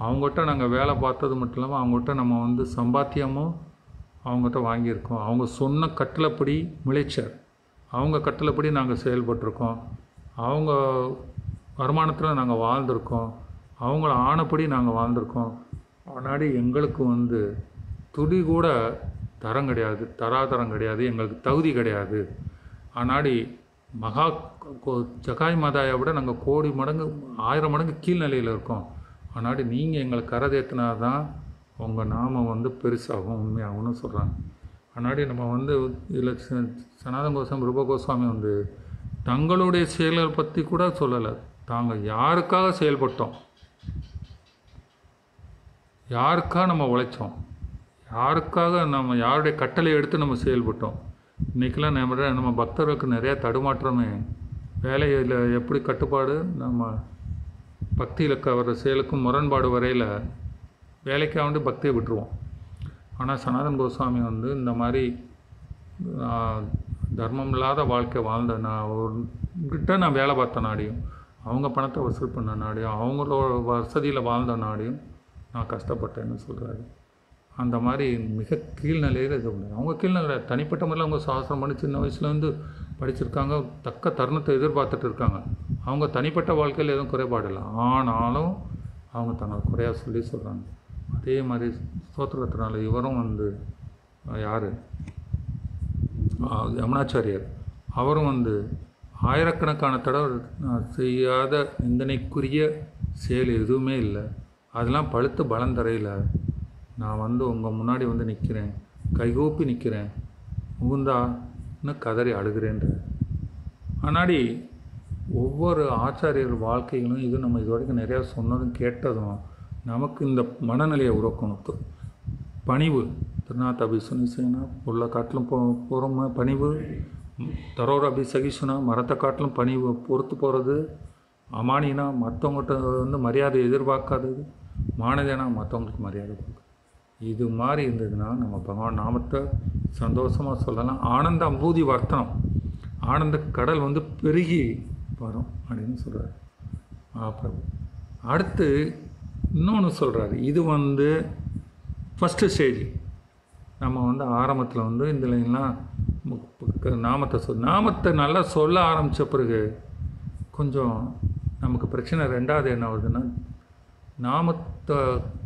S1: அவங்ககிட்ட நாங்கள் வேலை பார்த்தது மட்டும் இல்லாமல் அவங்ககிட்ட நம்ம வந்து சம்பாத்தியமும் அவங்ககிட்ட வாங்கியிருக்கோம். அவங்க சொன்ன கட்டளைப்படி மிளைச்சர். அவங்க கட்டளைப்படி நாங்கள் செயல்பட்டிருக்கோம். அவங்க வருமானத்தில் நாங்கள் வாழ்ந்திருக்கோம். அவங்கள ஆனப்படி நாங்கள் வாழ்ந்திருக்கோம். முன்னாடி எங்களுக்கு வந்து துளி கூட தரம் கிடையாது. தராதரம் கிடையாது. எங்களுக்கு தகுதி கிடையாது. ஆனாடி மகா கோ- ஜகாய் மாதாயை விட நாங்கள் கோடி மடங்கு ஆயிரம் மடங்கு கீழ்நிலையில் இருக்கோம். ஆனால் நீங்கள் எங்களை கரதேற்றினா தான் உங்கள் நாமம் வந்து பெருசாகும் உண்மையாகும்னு சொல்கிறாங்க ஆனாடி நம்ம வந்து இதில் சனாதன கோஸ்வாமி ரூப கோஸ்வாமி வந்து தங்களுடைய செயல்களை பற்றி கூட சொல்லலை. தாங்கள் யாருக்காக செயல்பட்டோம்? யாருக்காக நம்ம உழைச்சோம்? யாருக்காக நம்ம யாருடைய கட்டளை எடுத்து நம்ம செயல்பட்டோம்? இன்றைக்கெல்லாம் நம்ம நம்ம பக்தர்களுக்கு நிறையா தடுமாற்றமே வேலையில் எப்படி கட்டுப்பாடு நம்ம பக்தியில் வர செயலுக்கும் முரண்பாடு வரையில் வேலைக்காக வந்து பக்தியை விட்டுருவோம். ஆனால் சனாதன் கோஸ்வாமி வந்து இந்த மாதிரி தர்மம் இல்லாத வாழ்க்கை வாழ்ந்த நான் கிட்ட நான் வேலை பார்த்த நாடியும் அவங்க பணத்தை வசூல் பண்ண நாடியும் அவங்களோட வசதியில் வாழ்ந்த நாடியும் நான் கஷ்டப்பட்டேன்னு சொல்கிறாரு அந்த மாதிரி மிக கீழ்நிலையில் இது உண்டு. அவங்க கீழ்நிலை தனிப்பட்ட முறையில் அவங்க சாஸ்திரம் பண்ணி சின்ன வயசுலேருந்து படிச்சிருக்காங்க தக்க தருணத்தை எதிர்பார்த்துட்டு இருக்காங்க. அவங்க தனிப்பட்ட வாழ்க்கையில் எதுவும் குறைபாடு இல்லை. ஆனாலும் அவங்க தன்னோட குறையாக சொல்லி சொல்கிறாங்க அதே மாதிரி ஸ்தோத்திரத்தினால இவரும் வந்து யார்? யமுனாச்சாரியர். அவரும் வந்து ஆயிரக்கணக்கான தடவை செய்யாத நிந்தனைக்குரிய செயல் எதுவுமே இல்லை. அதெல்லாம் பழுத்து பலம் தரையில் நான் வந்து உங்கள் முன்னாடி வந்து நிற்கிறேன் கைகூப்பி நிற்கிறேன் இன்னும் கதறி அழுகிறேன்ற ஆனாடி ஒவ்வொரு ஆச்சாரியர் வாழ்க்கைகளும் இது நம்ம இது வரைக்கும் நிறையா சொன்னதும் கேட்டதும் நமக்கு இந்த மனநிலையை உருவாக்கணும். பணிவு. திருநாத் அபிசுனிசேனா உள்ள காட்டிலும் போ போகிறோமா பணிவு. தரோர் அபிசகிசுனா மரத்தை காட்டிலும் பணிவு பொறுத்து போகிறது அமானினா மற்றவங்ககிட்ட வந்து மரியாதை எதிர்பார்க்காதது. மானதேனா மற்றவங்களுக்கு மரியாதை கொடுக்கும் இது மாதிரி இருந்ததுன்னா நம்ம பகவான் நாமத்தை சந்தோஷமாக சொல்லலாம். ஆனந்த அம்பூதி வர்த்தனம். ஆனந்த கடல் வந்து பெருகி வரும் அப்படின்னு சொல்கிறார் அப்புறம் அடுத்து இன்னொன்று சொல்கிறார் இது வந்து ஃபஸ்ட்டு ஸ்டேஜ் நம்ம வந்து ஆரம்பத்தில் வந்து இந்த லைன்லாம் நாமத்தை சொல் நாமத்தை நல்லா சொல்ல ஆரம்பித்த பிறகு கொஞ்சம் நமக்கு பிரச்சனை ரெண்டாவது என்ன வருதுன்னா நாமத்தை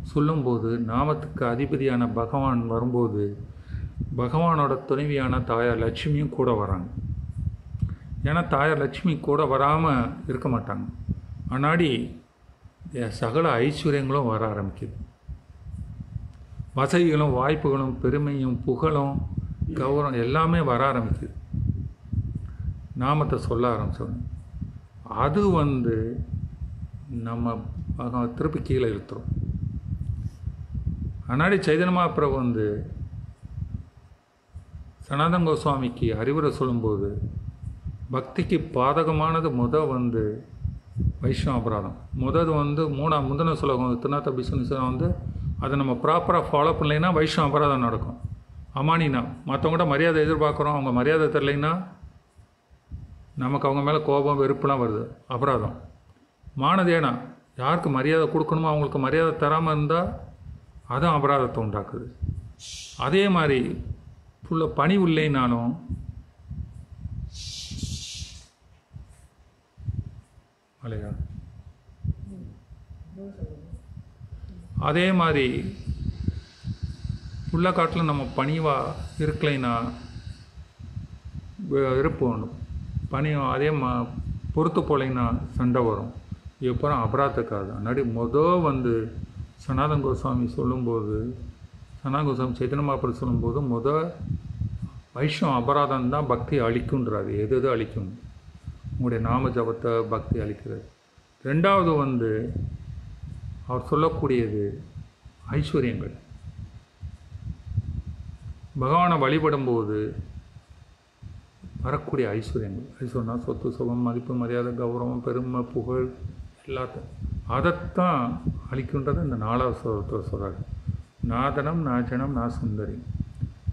S1: சொல்லும்போது நாமத்துக்கு அதிபதியான பகவான் வரும்போது பகவானோட துணைவியான தாயார் லட்சுமியும் கூட வராங்க. ஏன்னா தாயார் லட்சுமி கூட வராமல் இருக்க மாட்டாங்க. முன்னாடி சகல ஐஸ்வர்யங்களும் வர ஆரம்பிக்குது. வசதிகளும் வாய்ப்புகளும் பெருமையும் புகழும் கௌரவம் எல்லாமே வர ஆரம்பிக்குது. நாமத்தை சொல்ல ஆரம்பிச்சோம். அது வந்து நம்ம பகவான் திருப்பி கீழே இழுத்துரும். அன்னாடி சைதன்ய மகாபிரபு வந்து சனாதன் கோஸ்வாமிக்கு அறிவுரை சொல்லும்போது பக்திக்கு பாதகமானது முத வந்து வைஷ்ணவ அபராதம். முதது வந்து மூணாம் முந்தின சுலகம் திருநாத்த பிசுனிஸ் வந்து அதை நம்ம ப்ராப்பராக ஃபாலோ பண்ணலைன்னா வைஷ்ணவ அபராதம் நடக்கும். அமானினா மற்றவங்கள்ட்ட மரியாதை எதிர்பார்க்குறோம் அவங்க மரியாதை தரலைன்னா நமக்கு அவங்க மேலே கோபம் வெறுப்புலாம் வருது. அபராதம். மானதேனா யாருக்கு மரியாதை கொடுக்கணுமோ அவங்களுக்கு மரியாதை தராமல் இருந்தால் அதுவும் அபராதத்தை உண்டாக்குது. அதே மாதிரி புள்ள பணி உள்ளேனாலும் அலையா? அதே மாதிரி உள்ள காட்டில் நம்ம பணிவாக இருக்கலைன்னா வெறுப்பு பணியும் அதே மா பொறுத்து போலைன்னா சண்டை வரும். இதுக்கப்புறம் அபராதத்துக்காது முன்னாடி மொதல் வந்து சனாதன் கோஸ்வாமி சொல்லும்போது சனாதன் கோஸ்வாமி சைத்தன்ய மாப்பிள்ளை சொல்லும்போது மொதல் வைஷம் அபராதம் தான் பக்தி அழிக்குன்றாரு எது எது அழிக்கும் உங்களுடைய நாம ஜபத்தை பக்தி அளிக்கிறது. ரெண்டாவது வந்து அவர் சொல்லக்கூடியது ஐஸ்வர்யங்கள். பகவானை வழிபடும்போது வரக்கூடிய ஐஸ்வர்யங்கள். ஐஸ்வர்யம்னா சொத்து சுகம் மதிப்பு மரியாதை கௌரவம் பெருமை புகழ் எல்லாத்தையும். அதைத்தான் அளிக்கின்றதை இந்த நாலாவது ஸ்லோகத்தில் சொல்கிறார் நாதனம் நாஜனம் நா சுந்தரி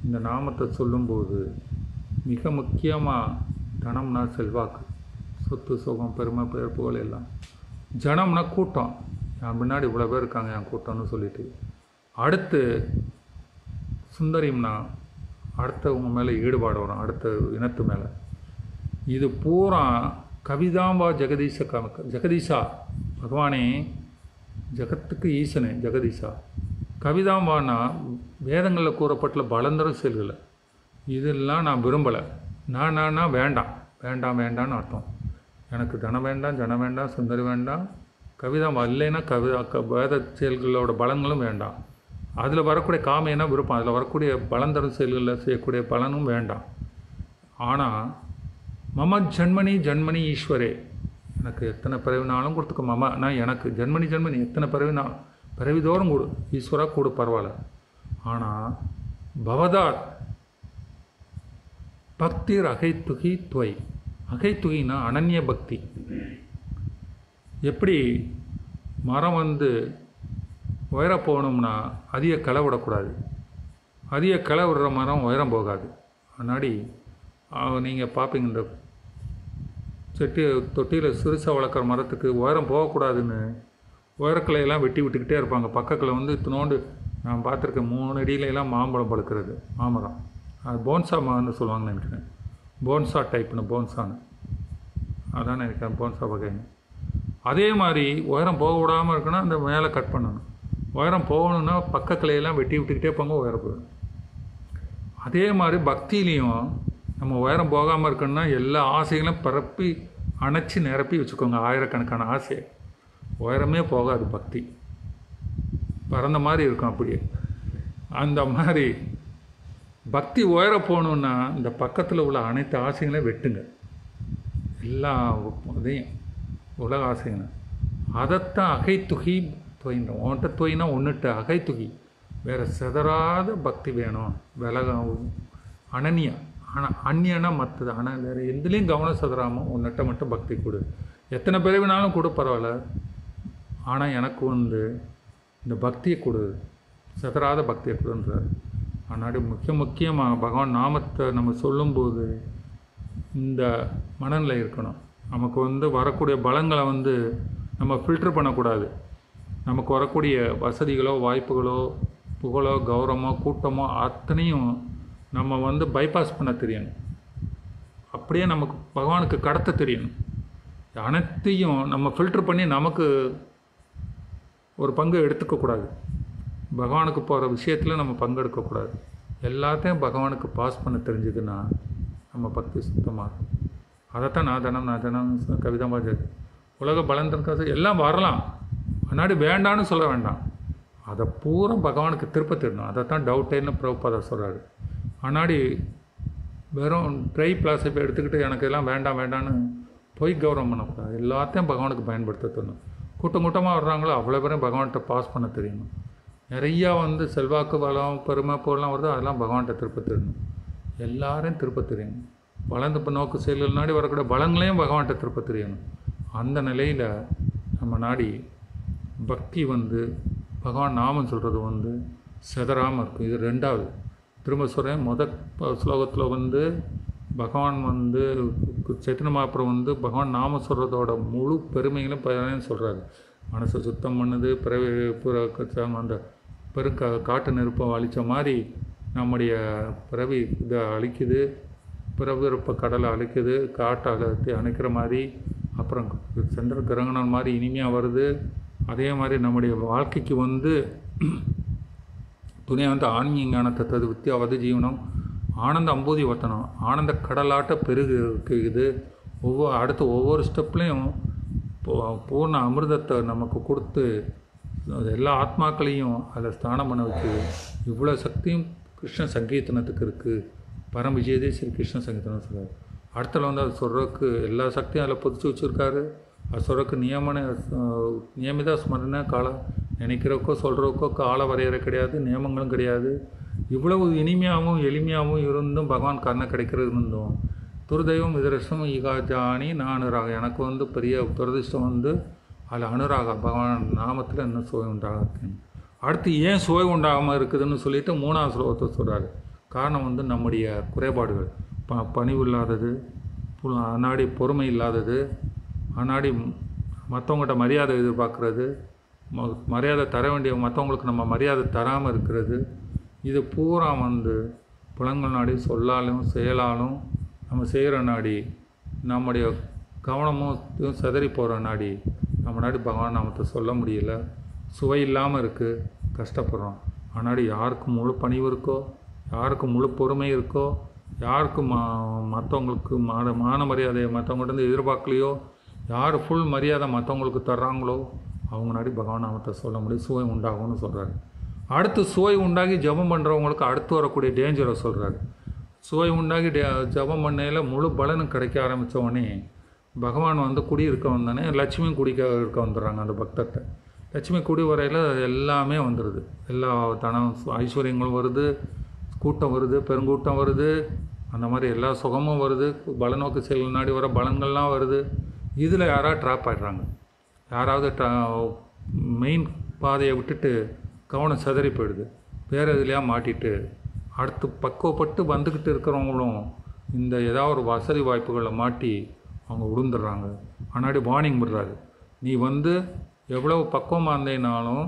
S1: இந்த நாமத்தை சொல்லும்போது மிக முக்கியமாக தனம்னா செல்வாக்கு. சொத்து சுகம் பெருமை பெயர் எல்லாம். ஜனம்னா கூட்டம். என் முன்னாடி இவ்வளோ பேர் இருக்காங்க என் கூட்டம்னு சொல்லிட்டு. அடுத்து சுந்தரிம்னா அடுத்தவங்க மேலே ஈடுபாடு வரும் அடுத்த இனத்து மேலே. இது பூரா கவிதாம்பா ஜெகதீச க ஜெகதீஷா பகவானே ஜகத்துக்கு ஈசனே ஜெகதீஷா கவிதாம்பானா வேதங்களில் கூறப்பட்டுள்ள பலந்தரும் செயல்களை. இதெல்லாம் நான் விரும்பலை. நான் நானா வேண்டாம். வேண்டாம் வேண்டாம்னு அர்த்தம். எனக்கு தனம் வேண்டாம் ஜனம் வேண்டாம் சுந்தரி வேண்டாம். கவிதா இல்லைன்னா கவிதா க வேத செயல்களோட பலங்களும் வேண்டாம். அதில் வரக்கூடிய காமைனா விருப்பம்? அதில் வரக்கூடிய பலந்தரும் செயல்களில் செய்யக்கூடிய பலனும் வேண்டாம். ஆனால் மம ஜன்மனி ஜன்மனி ஈஸ்வரே எனக்கு எத்தனை பிறவினாலும் கொடுத்துக்க மாமா. நான் எனக்கு ஜென்மனி ஜென்மனி எத்தனை பிறவினா பிறவிதோறும் கொடு. ஈஸ்வரா கூடு பரவாயில்ல. ஆனால் பவதாத் பக்திர் அகைத்துகி துவை. அகைத்துகினா அனன்ய பக்தி. எப்படி மரம் வந்து உயர போகணும்னா அதிக களை விடக்கூடாது. அதிக களை விடுற மரம் உயரம் போகாது. முன்னாடி நீங்கள் பார்ப்பீங்க இந்த செட்டி தொட்டியில் சிறுசாக வளர்க்குற மரத்துக்கு உயரம் போகக்கூடாதுன்னு உயரக்கிளையெல்லாம் வெட்டி விட்டுக்கிட்டே இருப்பாங்க. பக்கத்தில் வந்து இத்தினோண்டு நான் பார்த்துருக்கேன் மூணு அடியிலலாம் மாம்பழம் பழுக்கிறது மாமரம். அது போன்சா மரம்னு சொல்லுவாங்கன்னு நினைக்கிறேன். போன்சா டைப்னு போன்சான்னு. அதான் நினைக்கிறேன் போன்சா வகைன்னு. அதே மாதிரி உயரம் போக விடாமல் இருக்குன்னா அந்த மேலே கட் பண்ணணும். உயரம் போகணுன்னா பக்க கிளையெல்லாம் வெட்டி விட்டுக்கிட்டே போங்க உயரம் போயிடும். அதே மாதிரி பக்தியிலையும் நம்ம உயரம் போகாமல் இருக்கணும்னா எல்லா ஆசைகளும் பரப்பி அணைச்சி நிரப்பி வச்சுக்கோங்க ஆயிரக்கணக்கான ஆசை. உயரமே போகாது பக்தி. பறந்த மாதிரி இருக்கும் அப்படியே. அந்த மாதிரி பக்தி உயர போகணுன்னா இந்த பக்கத்தில் உள்ள அனைத்து ஆசைகளையும் வெட்டுங்க. எல்லா இதையும் உலக ஆசைங்க அதைத்தான் அகைத்துகி தொயின்றோம் உன்கிட்ட தொயினா ஒன்றுட்ட அகைத்துகி. வேறு சிதறாத பக்தி வேணும். விலக அனனியா. ஆனால் அந்நியனா மற்றது ஆனால் வேறு எதுலேயும் கவனம் சதுராமல் உன்னிட்ட மட்டும் பக்தி கொடு. எத்தனை பிறவினாலும் கொடு பரவாயில்ல. ஆனால் எனக்கு வந்து இந்த பக்தியை கொடு. சதராத பக்தியை கொடுன்றார் ஆனால் முக்கிய முக்கியமாக பகவான் நாமத்தை நம்ம சொல்லும்போது இந்த மனநிலை இருக்கணும். நமக்கு வந்து வரக்கூடிய பலங்களை வந்து நம்ம ஃபில்டர் பண்ணக்கூடாது. நமக்கு வரக்கூடிய வசதிகளோ வாய்ப்புகளோ புகழோ கௌரவமோ கூட்டமோ அத்தனையும் நம்ம வந்து பைபாஸ் பண்ண தெரியணும். அப்படியே நமக்கு பகவானுக்கு கடத்த தெரியணும். அனைத்தையும் நம்ம ஃபில்டர் பண்ணி நமக்கு ஒரு பங்கு எடுத்துக்கக்கூடாது பகவானுக்கு போகிற விஷயத்தில் நம்ம பங்கெடுக்கக்கூடாது எல்லாத்தையும் பகவானுக்கு பாஸ் பண்ண தெரிஞ்சதுன்னா நம்ம பக்தி சுத்தமாக இருக்கும். அதைத்தான் நான் தினம் நான் தினம் கவிதா பாஜர் உலக பலந்தன்காசு எல்லாம் வரலாம். முன்னாடி வேண்டான்னு சொல்ல வேண்டாம். அதை பூரா பகவானுக்கு திருப்ப தேடணும் அதைத்தான் டவுட்டேன்னு பிரபுபாதா சொல்கிறாரு அண்ணாடி வெறும் ட்ரை பிளாஸை எடுத்துக்கிட்டு எனக்கு எல்லாம் வேண்டாம் வேண்டான்னு பொய் கௌரவம் பண்ணக்கூடாது எல்லாத்தையும் பகவானுக்கு பயன்படுத்த தரணும் கூட்டம் கூட்டமாக வர்றாங்களோ அவ்வளோ பேரும் பகவான்கிட்ட பாஸ் பண்ண தெரியணும். நிறையா வந்து செல்வாக்கு பலம் பெருமை போலாம் வருதோ அதெல்லாம் பகவான்கிட்ட திருப்ப தெரியணும். எல்லாரையும் திருப்ப தெரியணும். வளர்ந்து இப்போ நோக்கு செயல்கள் நாடி வரக்கூடிய பலங்களையும் பகவான்கிட்ட திருப்ப தெரியணும். அந்த நிலையில் நம்ம நாடி பக்தி வந்து பகவான் நாமம் சொல்கிறது வந்து செதறாமல் இருக்கும். இது ரெண்டாவது. திரும்ப சொல்கிறேன் முத ஸ்லோகத்தில் வந்து பகவான் வந்து சைத்தன்ய மகாபுரம் வந்து பகவான் நாம சொல்கிறதோட முழு பெருமைகளும் பயனையும் சொல்கிறாரு மனசை சுத்தம் பண்ணுது பிறவி புற அந்த பெருக்க காட்டு நெருப்பை அழித்த மாதிரி நம்முடைய பிறவி இதை அழிக்குது. பிறவிருப்ப கடலை அழிக்குது காட்டை அழுத்தி அணைக்கிற மாதிரி. அப்புறம் சந்திர கிரகணம் மாதிரி இனிமையாக வருது. அதே மாதிரி நம்முடைய வாழ்க்கைக்கு வந்து துணையாந்த வந்து ஆன்மீக ஞானத்தை தது வித்தியாவது ஜீவனம். ஆனந்த அம்பூதி வர்த்தனம் ஆனந்த கடலாட்ட பெருகு இருக்குது. ஒவ்வொரு அடுத்து ஒவ்வொரு ஸ்டெப்லேயும் பூர்ண அமிர்தத்தை நமக்கு கொடுத்து எல்லா ஆத்மாக்களையும் அதில் ஸ்தானம் பண்ண வச்சு இவ்வளோ சக்தியும் கிருஷ்ண சங்கீர்த்தனத்துக்கு இருக்குது பரம் விஜயதே ஸ்ரீ கிருஷ்ண சங்கீர்த்தனம் சொல்கிறார் அடுத்தல வந்து அது சொல்கிறதுக்கு எல்லா சக்தியும் அதில் பொதிச்சு வச்சுருக்காரு. அசுரக்கு நியமன நியமித ஸ்மரண கால நினைக்கிறக்கோ சொல்கிறக்கோ கால வரையறை கிடையாது நியமங்களும் கிடையாது. இவ்வளவு இனிமையாகவும் எளிமையாகவும் இருந்தும் பகவான் கண்ணை கிடைக்கிறது இருந்தும் துர்தெய்வம் இதரஷ்டம் ஈகா ஜானி நான் அனுராகம் எனக்கு வந்து பெரிய துரதிர்ஷ்டம் வந்து அதில் அனுராக. பகவான் நாமத்தில் இன்னும் சுவை உண்டாக அடுத்து ஏன் சுவை உண்டாகாமல் இருக்குதுன்னு சொல்லிட்டு மூணாவது ஸ்லோகத்தை சொல்கிறாரு காரணம் வந்து நம்முடைய குறைபாடுகள். ப பணிவு இல்லாதது அன்னாடி பொறுமை இல்லாதது அன்னாடி மற்றவங்கள்ட்ட மரியாதை எதிர்பார்க்குறது. ம மரியாதை தர வேண்டிய மற்றவங்களுக்கு நம்ம மரியாதை தராமல் இருக்கிறது. இது பூரா வந்து புலங்கள் நாடி சொல்லாலும் செயலாலும் நம்ம செய்கிற நாடி நம்முடைய கவனமும் சிதறி போகிற நாடி நம்ம நாடி பகவான் நாமத்தை சொல்ல முடியல. சுவை இல்லாமல் இருக்குது கஷ்டப்படுறோம். ஆனால் யாருக்கு முழு பணிவு இருக்கோ யாருக்கு முழு பொறுமை இருக்கோ யாருக்கு மா மற்றவங்களுக்கு மான மான மரியாதையை மற்றவங்கள்ட்ட எதிர்பார்க்கலையோ யார் ஃபுல் மரியாதை மற்றவங்களுக்கு தர்றாங்களோ அவங்க நாடி பகவான் நாமத்தை சொல்ல முடியும். சுவை உண்டாகும்னு சொல்கிறாரு அடுத்து சுவை உண்டாகி ஜபம் பண்ணுறவங்களுக்கு அடுத்து வரக்கூடிய டேஞ்சரை சொல்கிறாரு சுவை உண்டாகி டே ஜபம் பண்ணையில் முழு பலனும் கிடைக்க ஆரம்பித்த உடனே பகவான் வந்து குடி இருக்க வந்தானே லட்சுமி குடிக்க இருக்க வந்துடுறாங்க அந்த பக்தர்கிட்ட. லட்சுமி குடி வரையில் எல்லாமே வந்துடுது எல்லா தனம் ஐஸ்வர்யங்களும் வருது கூட்டம் வருது பெருங்கூட்டம் வருது அந்த மாதிரி எல்லா சுகமும் வருது. பலநோக்கு செயல் நாடி வர பலன்கள்லாம் வருது. இதில் யாராவது ட்ராப் ஆகிடுறாங்க யாராவது ட்ரா மெயின் பாதையை விட்டுட்டு கவனம் சிதறி போயிடுது. வேறு எதுலையா மாட்டிட்டு அடுத்து பக்குவப்பட்டு வந்துக்கிட்டு இருக்கிறவங்களும் இந்த ஏதாவது ஒரு வசதி வாய்ப்புகளை மாட்டி அவங்க விழுந்துடுறாங்க அன்னாடி வார்னிங் விடுறாரு நீ வந்து எவ்வளோ பக்குவமாக இருந்தேனாலும்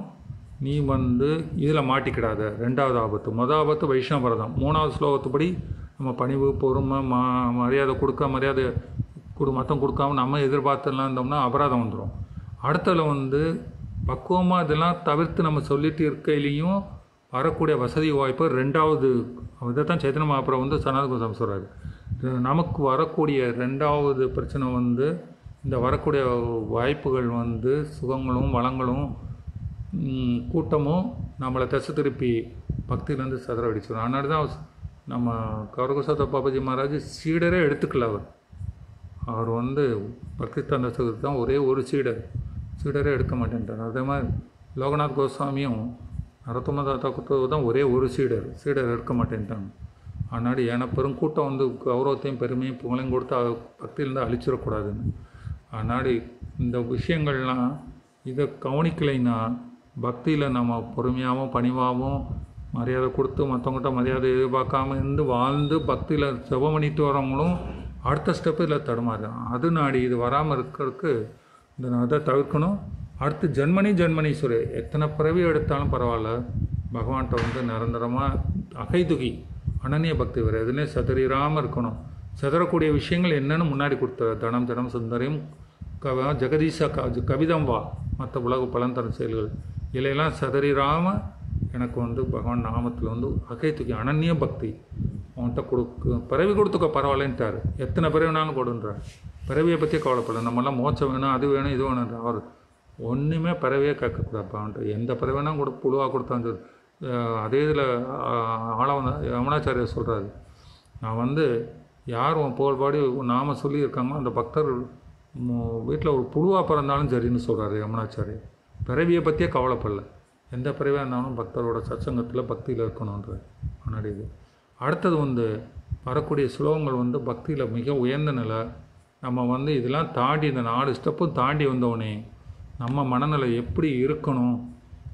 S1: நீ வந்து இதில் மாட்டிக்கிடாத. ரெண்டாவது ஆபத்து. மொதல் ஆபத்து வைஷ்ணவரதம். மூணாவது ஸ்லோகத்துப்படி நம்ம பணிவு பொறுமை மா மரியாதை கொடுக்க மரியாதை கொடு மொத்தம் கொடுக்காம நம்ம எதிர்பார்த்துலாம் இருந்தோம்னா அபராதம் வந்துடும் அடுத்ததில் வந்து பக்குவமாக இதெல்லாம் தவிர்த்து நம்ம சொல்லிட்டு இருக்கையிலையும் வரக்கூடிய வசதி வாய்ப்பு ரெண்டாவது இதை தான் சைத்தன்ய மகாபுரம் வந்து சனாத கோசாமி சொல்கிறாரு நமக்கு வரக்கூடிய ரெண்டாவது பிரச்சனை வந்து இந்த வரக்கூடிய வாய்ப்புகள் வந்து சுகங்களும் வளங்களும் கூட்டமும் நம்மளை திசை திருப்பி பக்தியிலேருந்து சதுர அடிச்சிடும் அதனால தான் நம்ம கௌரகசாத்த பாபாஜி மகாராஜ் சீடரே எடுத்துக்கல அவர். அவர் வந்து பாகிஸ்தான் தசகத்துக்கு தான் ஒரே ஒரு சீடர். சீடரே எடுக்க மாட்டேன்ட்டார். அதே மாதிரி லோகநாத் கோஸ்வாமியும் நரத்தம தாத்தாக்கு தான் ஒரே ஒரு சீடர். சீடர் எடுக்க மாட்டேன்ட்டாங்க. ஆனால் ஏன்னா பெருங்கூட்டம் வந்து கௌரவத்தையும் பெருமையும் புகழையும் கொடுத்து பக்தியிலேருந்து அழிச்சிடக்கூடாதுன்னு. அதனாடி இந்த விஷயங்கள்லாம் இதை கவனிக்கலைன்னா பக்தியில் நம்ம பொறுமையாகவும் பணிவாகவும் மரியாதை கொடுத்து மற்றவங்ககிட்ட மரியாதை எதிர்பார்க்காம இருந்து வாழ்ந்து பக்தியில் ஜெபம் பண்ணிட்டு வரவங்களும் அடுத்த ஸ்டெப்பு இதில் தடுமாறும் அது நாடி இது வராமல் இருக்கிறதுக்கு இந்த அதை தவிர்க்கணும். அடுத்து ஜென்மனி ஜென்மனீஸ்வரர் எத்தனை பிறவி எடுத்தாலும் பரவாயில்ல. பகவான்கிட்ட வந்து நிரந்தரமாக அகைதுகி அனநிய பக்தி வேறு எதுனே சதறிடாமல் இருக்கணும். சதறக்கூடிய விஷயங்கள் என்னென்னு முன்னாடி கொடுத்த தனம் தனம் சுந்தரியும் கவ ஜெகதீச க கவிதம் வா மற்ற உலக பலன் தரும் செயல்கள். இலையெல்லாம் சதறிடாமல் எனக்கு வந்து பகவான் நாமத்தில் வந்து அகைத்துக்கி அனன்ய பக்தி. அவன்கிட்ட கொடுக்கு பிறவி கொடுத்துக்க பரவாயில்லன்ட்டார். எத்தனை பிறவி வேணாலும் கொடுன்றார். பிறவியை பற்றி கவலைப்படல. நம்மளாம் மோச்சம் வேணும் அது வேணும் இது வேணும் அவர் ஒன்றுமே பிறவியே கேட்கக்கூடாது அவன்ட்டு எந்த பிறவி வேணாலும் கொடு புழுவாக கொடுத்தான்னு சொல்லி. அதே இதில் ஆளவந்த யமுனாச்சாரியர் சொல்கிறாரு நான் வந்து யார் உன் புகழ்பாடி நாம சொல்லியிருக்காங்களோ அந்த பக்தர் வீட்டில் ஒரு புழுவாக பிறந்தாலும் சரின்னு சொல்கிறாரு யமுனாச்சாரியர். பிறவியை பற்றியே கவலைப்படல. எந்த பிரிவாக இருந்தாலும் பக்தரோட சத்சங்கத்தில் பக்தியில் இருக்கணுன்ற முன்னாடி இது. அடுத்தது வந்து வரக்கூடிய ஸ்லோகங்கள் வந்து பக்தியில் மிக உயர்ந்த நிலை. நம்ம வந்து இதெல்லாம் தாண்டி இந்த நாலு ஸ்டெப்பும் தாண்டி வந்தோடனே நம்ம மனநிலை எப்படி இருக்கணும்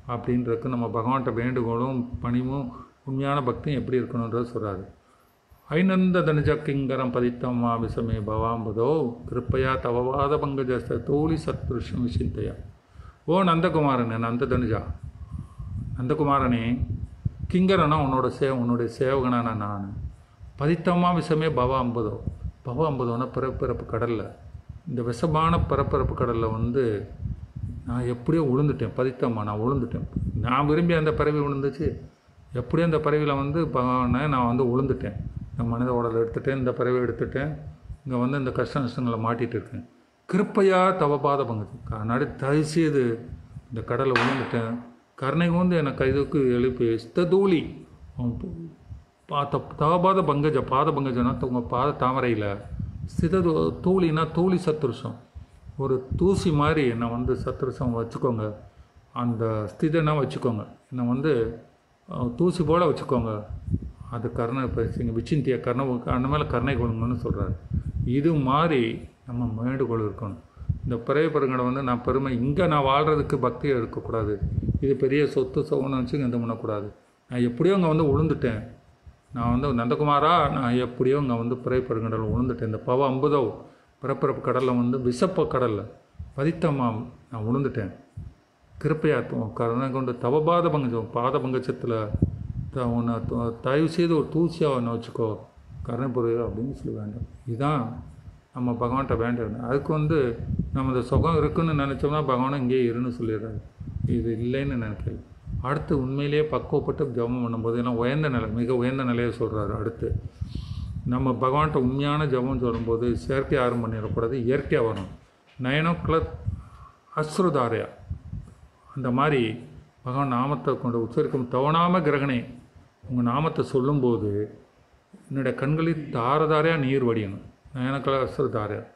S1: அப்படின்றதுக்கு நம்ம பகவான்கிட்ட வேண்டுகோளும் பணிவும் உண்மையான பக்தியும் எப்படி இருக்கணுன்றது சொல்கிறாரு ஐநந்த தனுஜ கிங்கரம் பதித்தம் விசமே பவாம்பதோ கிருப்பையா தவவாத பங்கஜஸ்த தோழி சத்ருஷம் விசிந்தையா. ஓ நந்தகுமாரன் நந்த தனுஜா. நந்தகுமாரனே கிங்கரனா உன்னோட சே உன்னுடைய சேவகனான நான். பதித்தமா விஷமே பவ அம்பதோ. பவ அம்பதோன்னா பிறப்பிறப்பு கடலில். இந்த விஷமான பிறப்பிறப்பு கடலில் வந்து நான் எப்படியோ விழுந்துட்டேன் பதித்தம்மா நான் விழுந்துட்டேன் நான் விரும்பி அந்த பறவை விழுந்துச்சு எப்படியோ அந்த பறவையில் வந்து பகவானை நான் வந்து விழுந்துட்டேன் இந்த மனித உடலை எடுத்துட்டேன் இந்த பறவை எடுத்துட்டேன். இங்கே வந்து இந்த கஷ்ட நஷ்டங்களை மாட்டிகிட்டு இருக்கேன். கிருப்பையாக தவ பாத பங்குது நடு தரிசியது. இந்த கடலை விழுந்துட்டேன் கருணை வந்து எனக்கு கைதுக்கு எழுப்பி ஸ்தூளி பாத்த தவபாத பங்கஜ பாத பங்கஜனா உங்கள் பாத தாமரையில் சித தூளினா தூளி சத்ருஷம். ஒரு தூசி மாதிரி என்னை வந்து சத்ருஷம் வச்சுக்கோங்க. அந்த ஸ்திதனா வச்சுக்கோங்க. என்னை வந்து தூசி போல் வச்சுக்கோங்க. அது கருணை பேசுங்க விச்சிந்திய கருணை அந்த மேலே கருணை கொள்ளுங்கன்னு சொல்கிறாரு இது மாதிரி நம்ம வேண்டுகோள் இருக்கணும். இந்த பிறவி பெருங்கடை வந்து நான் பெருமை. இங்கே நான் வாழ்கிறதுக்கு பக்தியை இருக்கக்கூடாது இது பெரிய சொத்து சோகம்னு வச்சு இந்த பண்ணக்கூடாது. நான் எப்படியோ அங்கே வந்து விழுந்துட்டேன் நான் வந்து நந்தகுமாரா நான் எப்படியோ இங்கே வந்து பிறவி பெருங்கடலில் உழுந்துட்டேன் இந்த பவ அம்புதோ பிறப்பிறப்பு கடலில் வந்து விசப்ப கடலில் பதித்தம்மா நான் உளுந்துட்டேன். கிருப்பையாத்துவம் கருணை கொண்டு தவபாத பங்கஜம் பாத பங்கச்சத்தில் த உன்னை தயவு செய்து ஒரு தூசியாக ஒன்று வச்சுக்கோ. கருணை புரிய அப்படின்னு சொல்லி வேண்டும் இதுதான் நம்ம பகவான்கிட்ட வேண்டியது. அதுக்கு வந்து நம்ம இந்த சுகம் இருக்குன்னு நினச்சோம்னா பகவானும் இங்கேயே இருன்னு சொல்லிடுறாரு. இது இல்லைன்னு நினைக்கல. அடுத்து உண்மையிலேயே பக்குவப்பட்டு ஜெபம் பண்ணும்போது எல்லாம் உயர்ந்த நிலை மிக உயர்ந்த நிலையை சொல்கிறாரு அடுத்து. நம்ம பகவான்கிட்ட உண்மையான ஜபம் சொல்லும்போது செயற்கை ஆரம்பம் பண்ணிடக்கூடாது இயற்கையாக வரணும் நயனோ கிளத் அஸ்ருதாரையா. அந்த மாதிரி பகவான் நாமத்தை கொண்டு உச்சரிக்கும் தவணாம கிரகணே உங்கள் நாமத்தை சொல்லும்போது என்னுடைய கண்களில் தாரதாரையாக நீர் வடியணும். நயனக்கல அஸ்ருதாரையா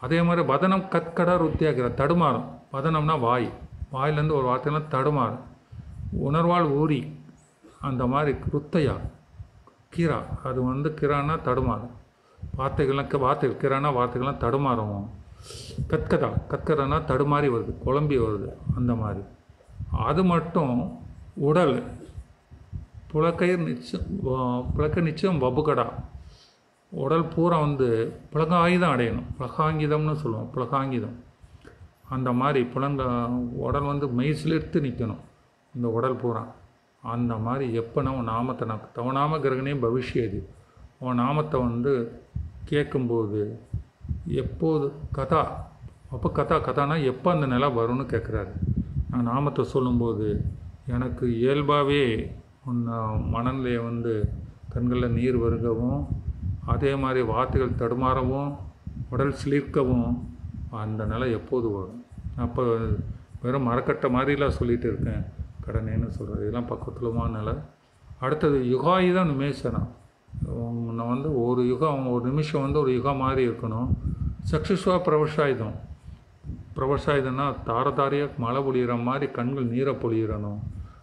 S1: அதே மாதிரி வதனம் கற்கடா ருத்தியாக்கிறார் தடுமாறும். வதனம்னா வாய். வாயிலேருந்து ஒரு வார்த்தையெல்லாம் தடுமாறும். உணர்வால் ஊறி அந்த மாதிரி ருத்தையா? கீரா. அது வந்து கிரானா தடுமாறும். வார்த்தைகள்லாம் க- வார்த்தைகள் கிரானா வார்த்தைகள்லாம் தடுமாறும். கத்கதா கத்கதானா தடுமாறி வருது குழம்பி வருது அந்த மாதிரி. அது மட்டும் உடல். புலக்கயிர் நிச்சயம் வ- புலக்க நிச்சயம் வபுகடா. உடல் பூரா வந்து புலகாயுதம் அடையணும். புலகாங்கிதம்னு சொல்லுவோம் புலகாங்கிதம். அந்த மாதிரி புலங்க உடல் வந்து மெய்சிலிர்த்து நிற்கணும் இந்த உடல் பூரா. அந்த மாதிரி எப்போ உன் நாமத்தை நான் தவணாம கிரகணே பவிஷ்யது உன் நாமத்தை வந்து கேட்கும்போது எப்போது கதா. அப்போ கதா கதானா எப்போ அந்த நிலை வரும்னு கேட்குறாரு. நான் நாமத்தை சொல்லும்போது எனக்கு இயல்பாகவே உன் மனநிலையை வந்து கண்களில் நீர் வருகவும் அதே மாதிரி வார்த்தைகள் தடுமாறவும் உடல் சிலிர்க்கவும் அந்த நிலை எப்போது வரும்? அப்போ வெறும் மரக்கட்டை மாதிரிலாம் சொல்லிகிட்டு இருக்கேன். கடனேன்னு சொல்கிறது இதெல்லாம் பக்கத்துலமான நிலை. அடுத்தது யுகாயுதம் நிமேசனா உன்னை வந்து ஒரு யுகம் ஒரு நிமிஷம் வந்து ஒரு யுகம் மாதிரி இருக்கணும். சக்ஷுஸ்வா பிரவசாயுதம். பிரவசாயுதம்னா தாரதாரியாக மழை பொழியிற மாதிரி கண்கள் நீரை பொழியிறணும்.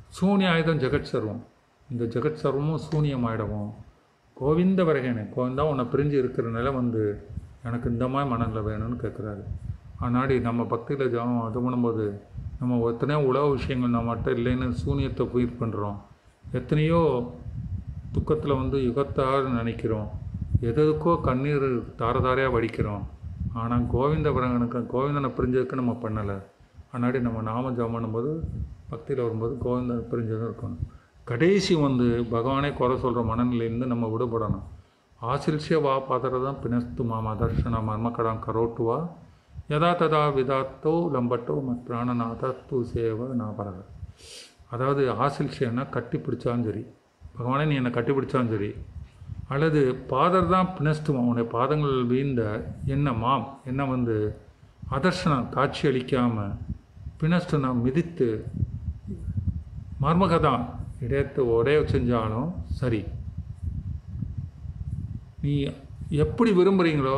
S1: சூனிய ஆயுதம் ஜெகத் சர்வம். இந்த ஜெகத் சர்வமும் சூனியமாயிடவும். கோவிந்த வரகேனே கோவிந்தா உன்னை பிரிஞ்சு இருக்கிற நிலை வந்து எனக்கு இந்த மாதிரி மனநிலை வேணும்னு கேட்குறாரு ஆனாடி நம்ம பக்தியில் ஜபம் அது பண்ணும்போது நம்ம எத்தனையோ உலக விஷயங்கள் நம்மகிட்ட இல்லைன்னு சூனியத்தை உயிர் பண்ணுறோம் எத்தனையோ துக்கத்தில் வந்து யுகத்தார் நினைக்கிறோம். எதுக்கோ கண்ணீர் தாரதாரையாக வடிக்கிறோம். ஆனால் கோவிந்த பிரகனுக்கு கோவிந்தனை பிரிஞ்சதுக்கு நம்ம பண்ணலை. ஆனாடி நம்ம நாம ஜபம் பண்ணும்போது பக்தியில் வரும்போது கோவிந்தனை பிரிஞ்சதும் இருக்கணும். கடைசி வந்து பகவானே குறை சொல்கிற மனநிலையிலேருந்து நம்ம விடுபடணும். ஆசில்சிய வா பாதரதான் பினஸ்து மாமா தர்ஷன மர்மக்கடாம் கரோட்டுவா யதா ததா விதாத்தோ லம்பட்டோ மத் பிராணநாதத்து சேவ நாபரக அதாவது ஆசில்சியன்னா கட்டி பிடிச்சாலும் சரி. பகவானே நீ என்னை கட்டி பிடிச்சாலும் சரி. அல்லது பாதர் தான் பினஸ்துமா உன்னுடைய பாதங்கள் வீழ்ந்த என்ன மாம்? என்ன வந்து அதர்ஷனம் காட்சி அளிக்காமல் பினஸ்து மிதித்து மர்மகதான் இடையத்து ஒரே செஞ்சாலும் சரி. நீ எப்படி விரும்புகிறீங்களோ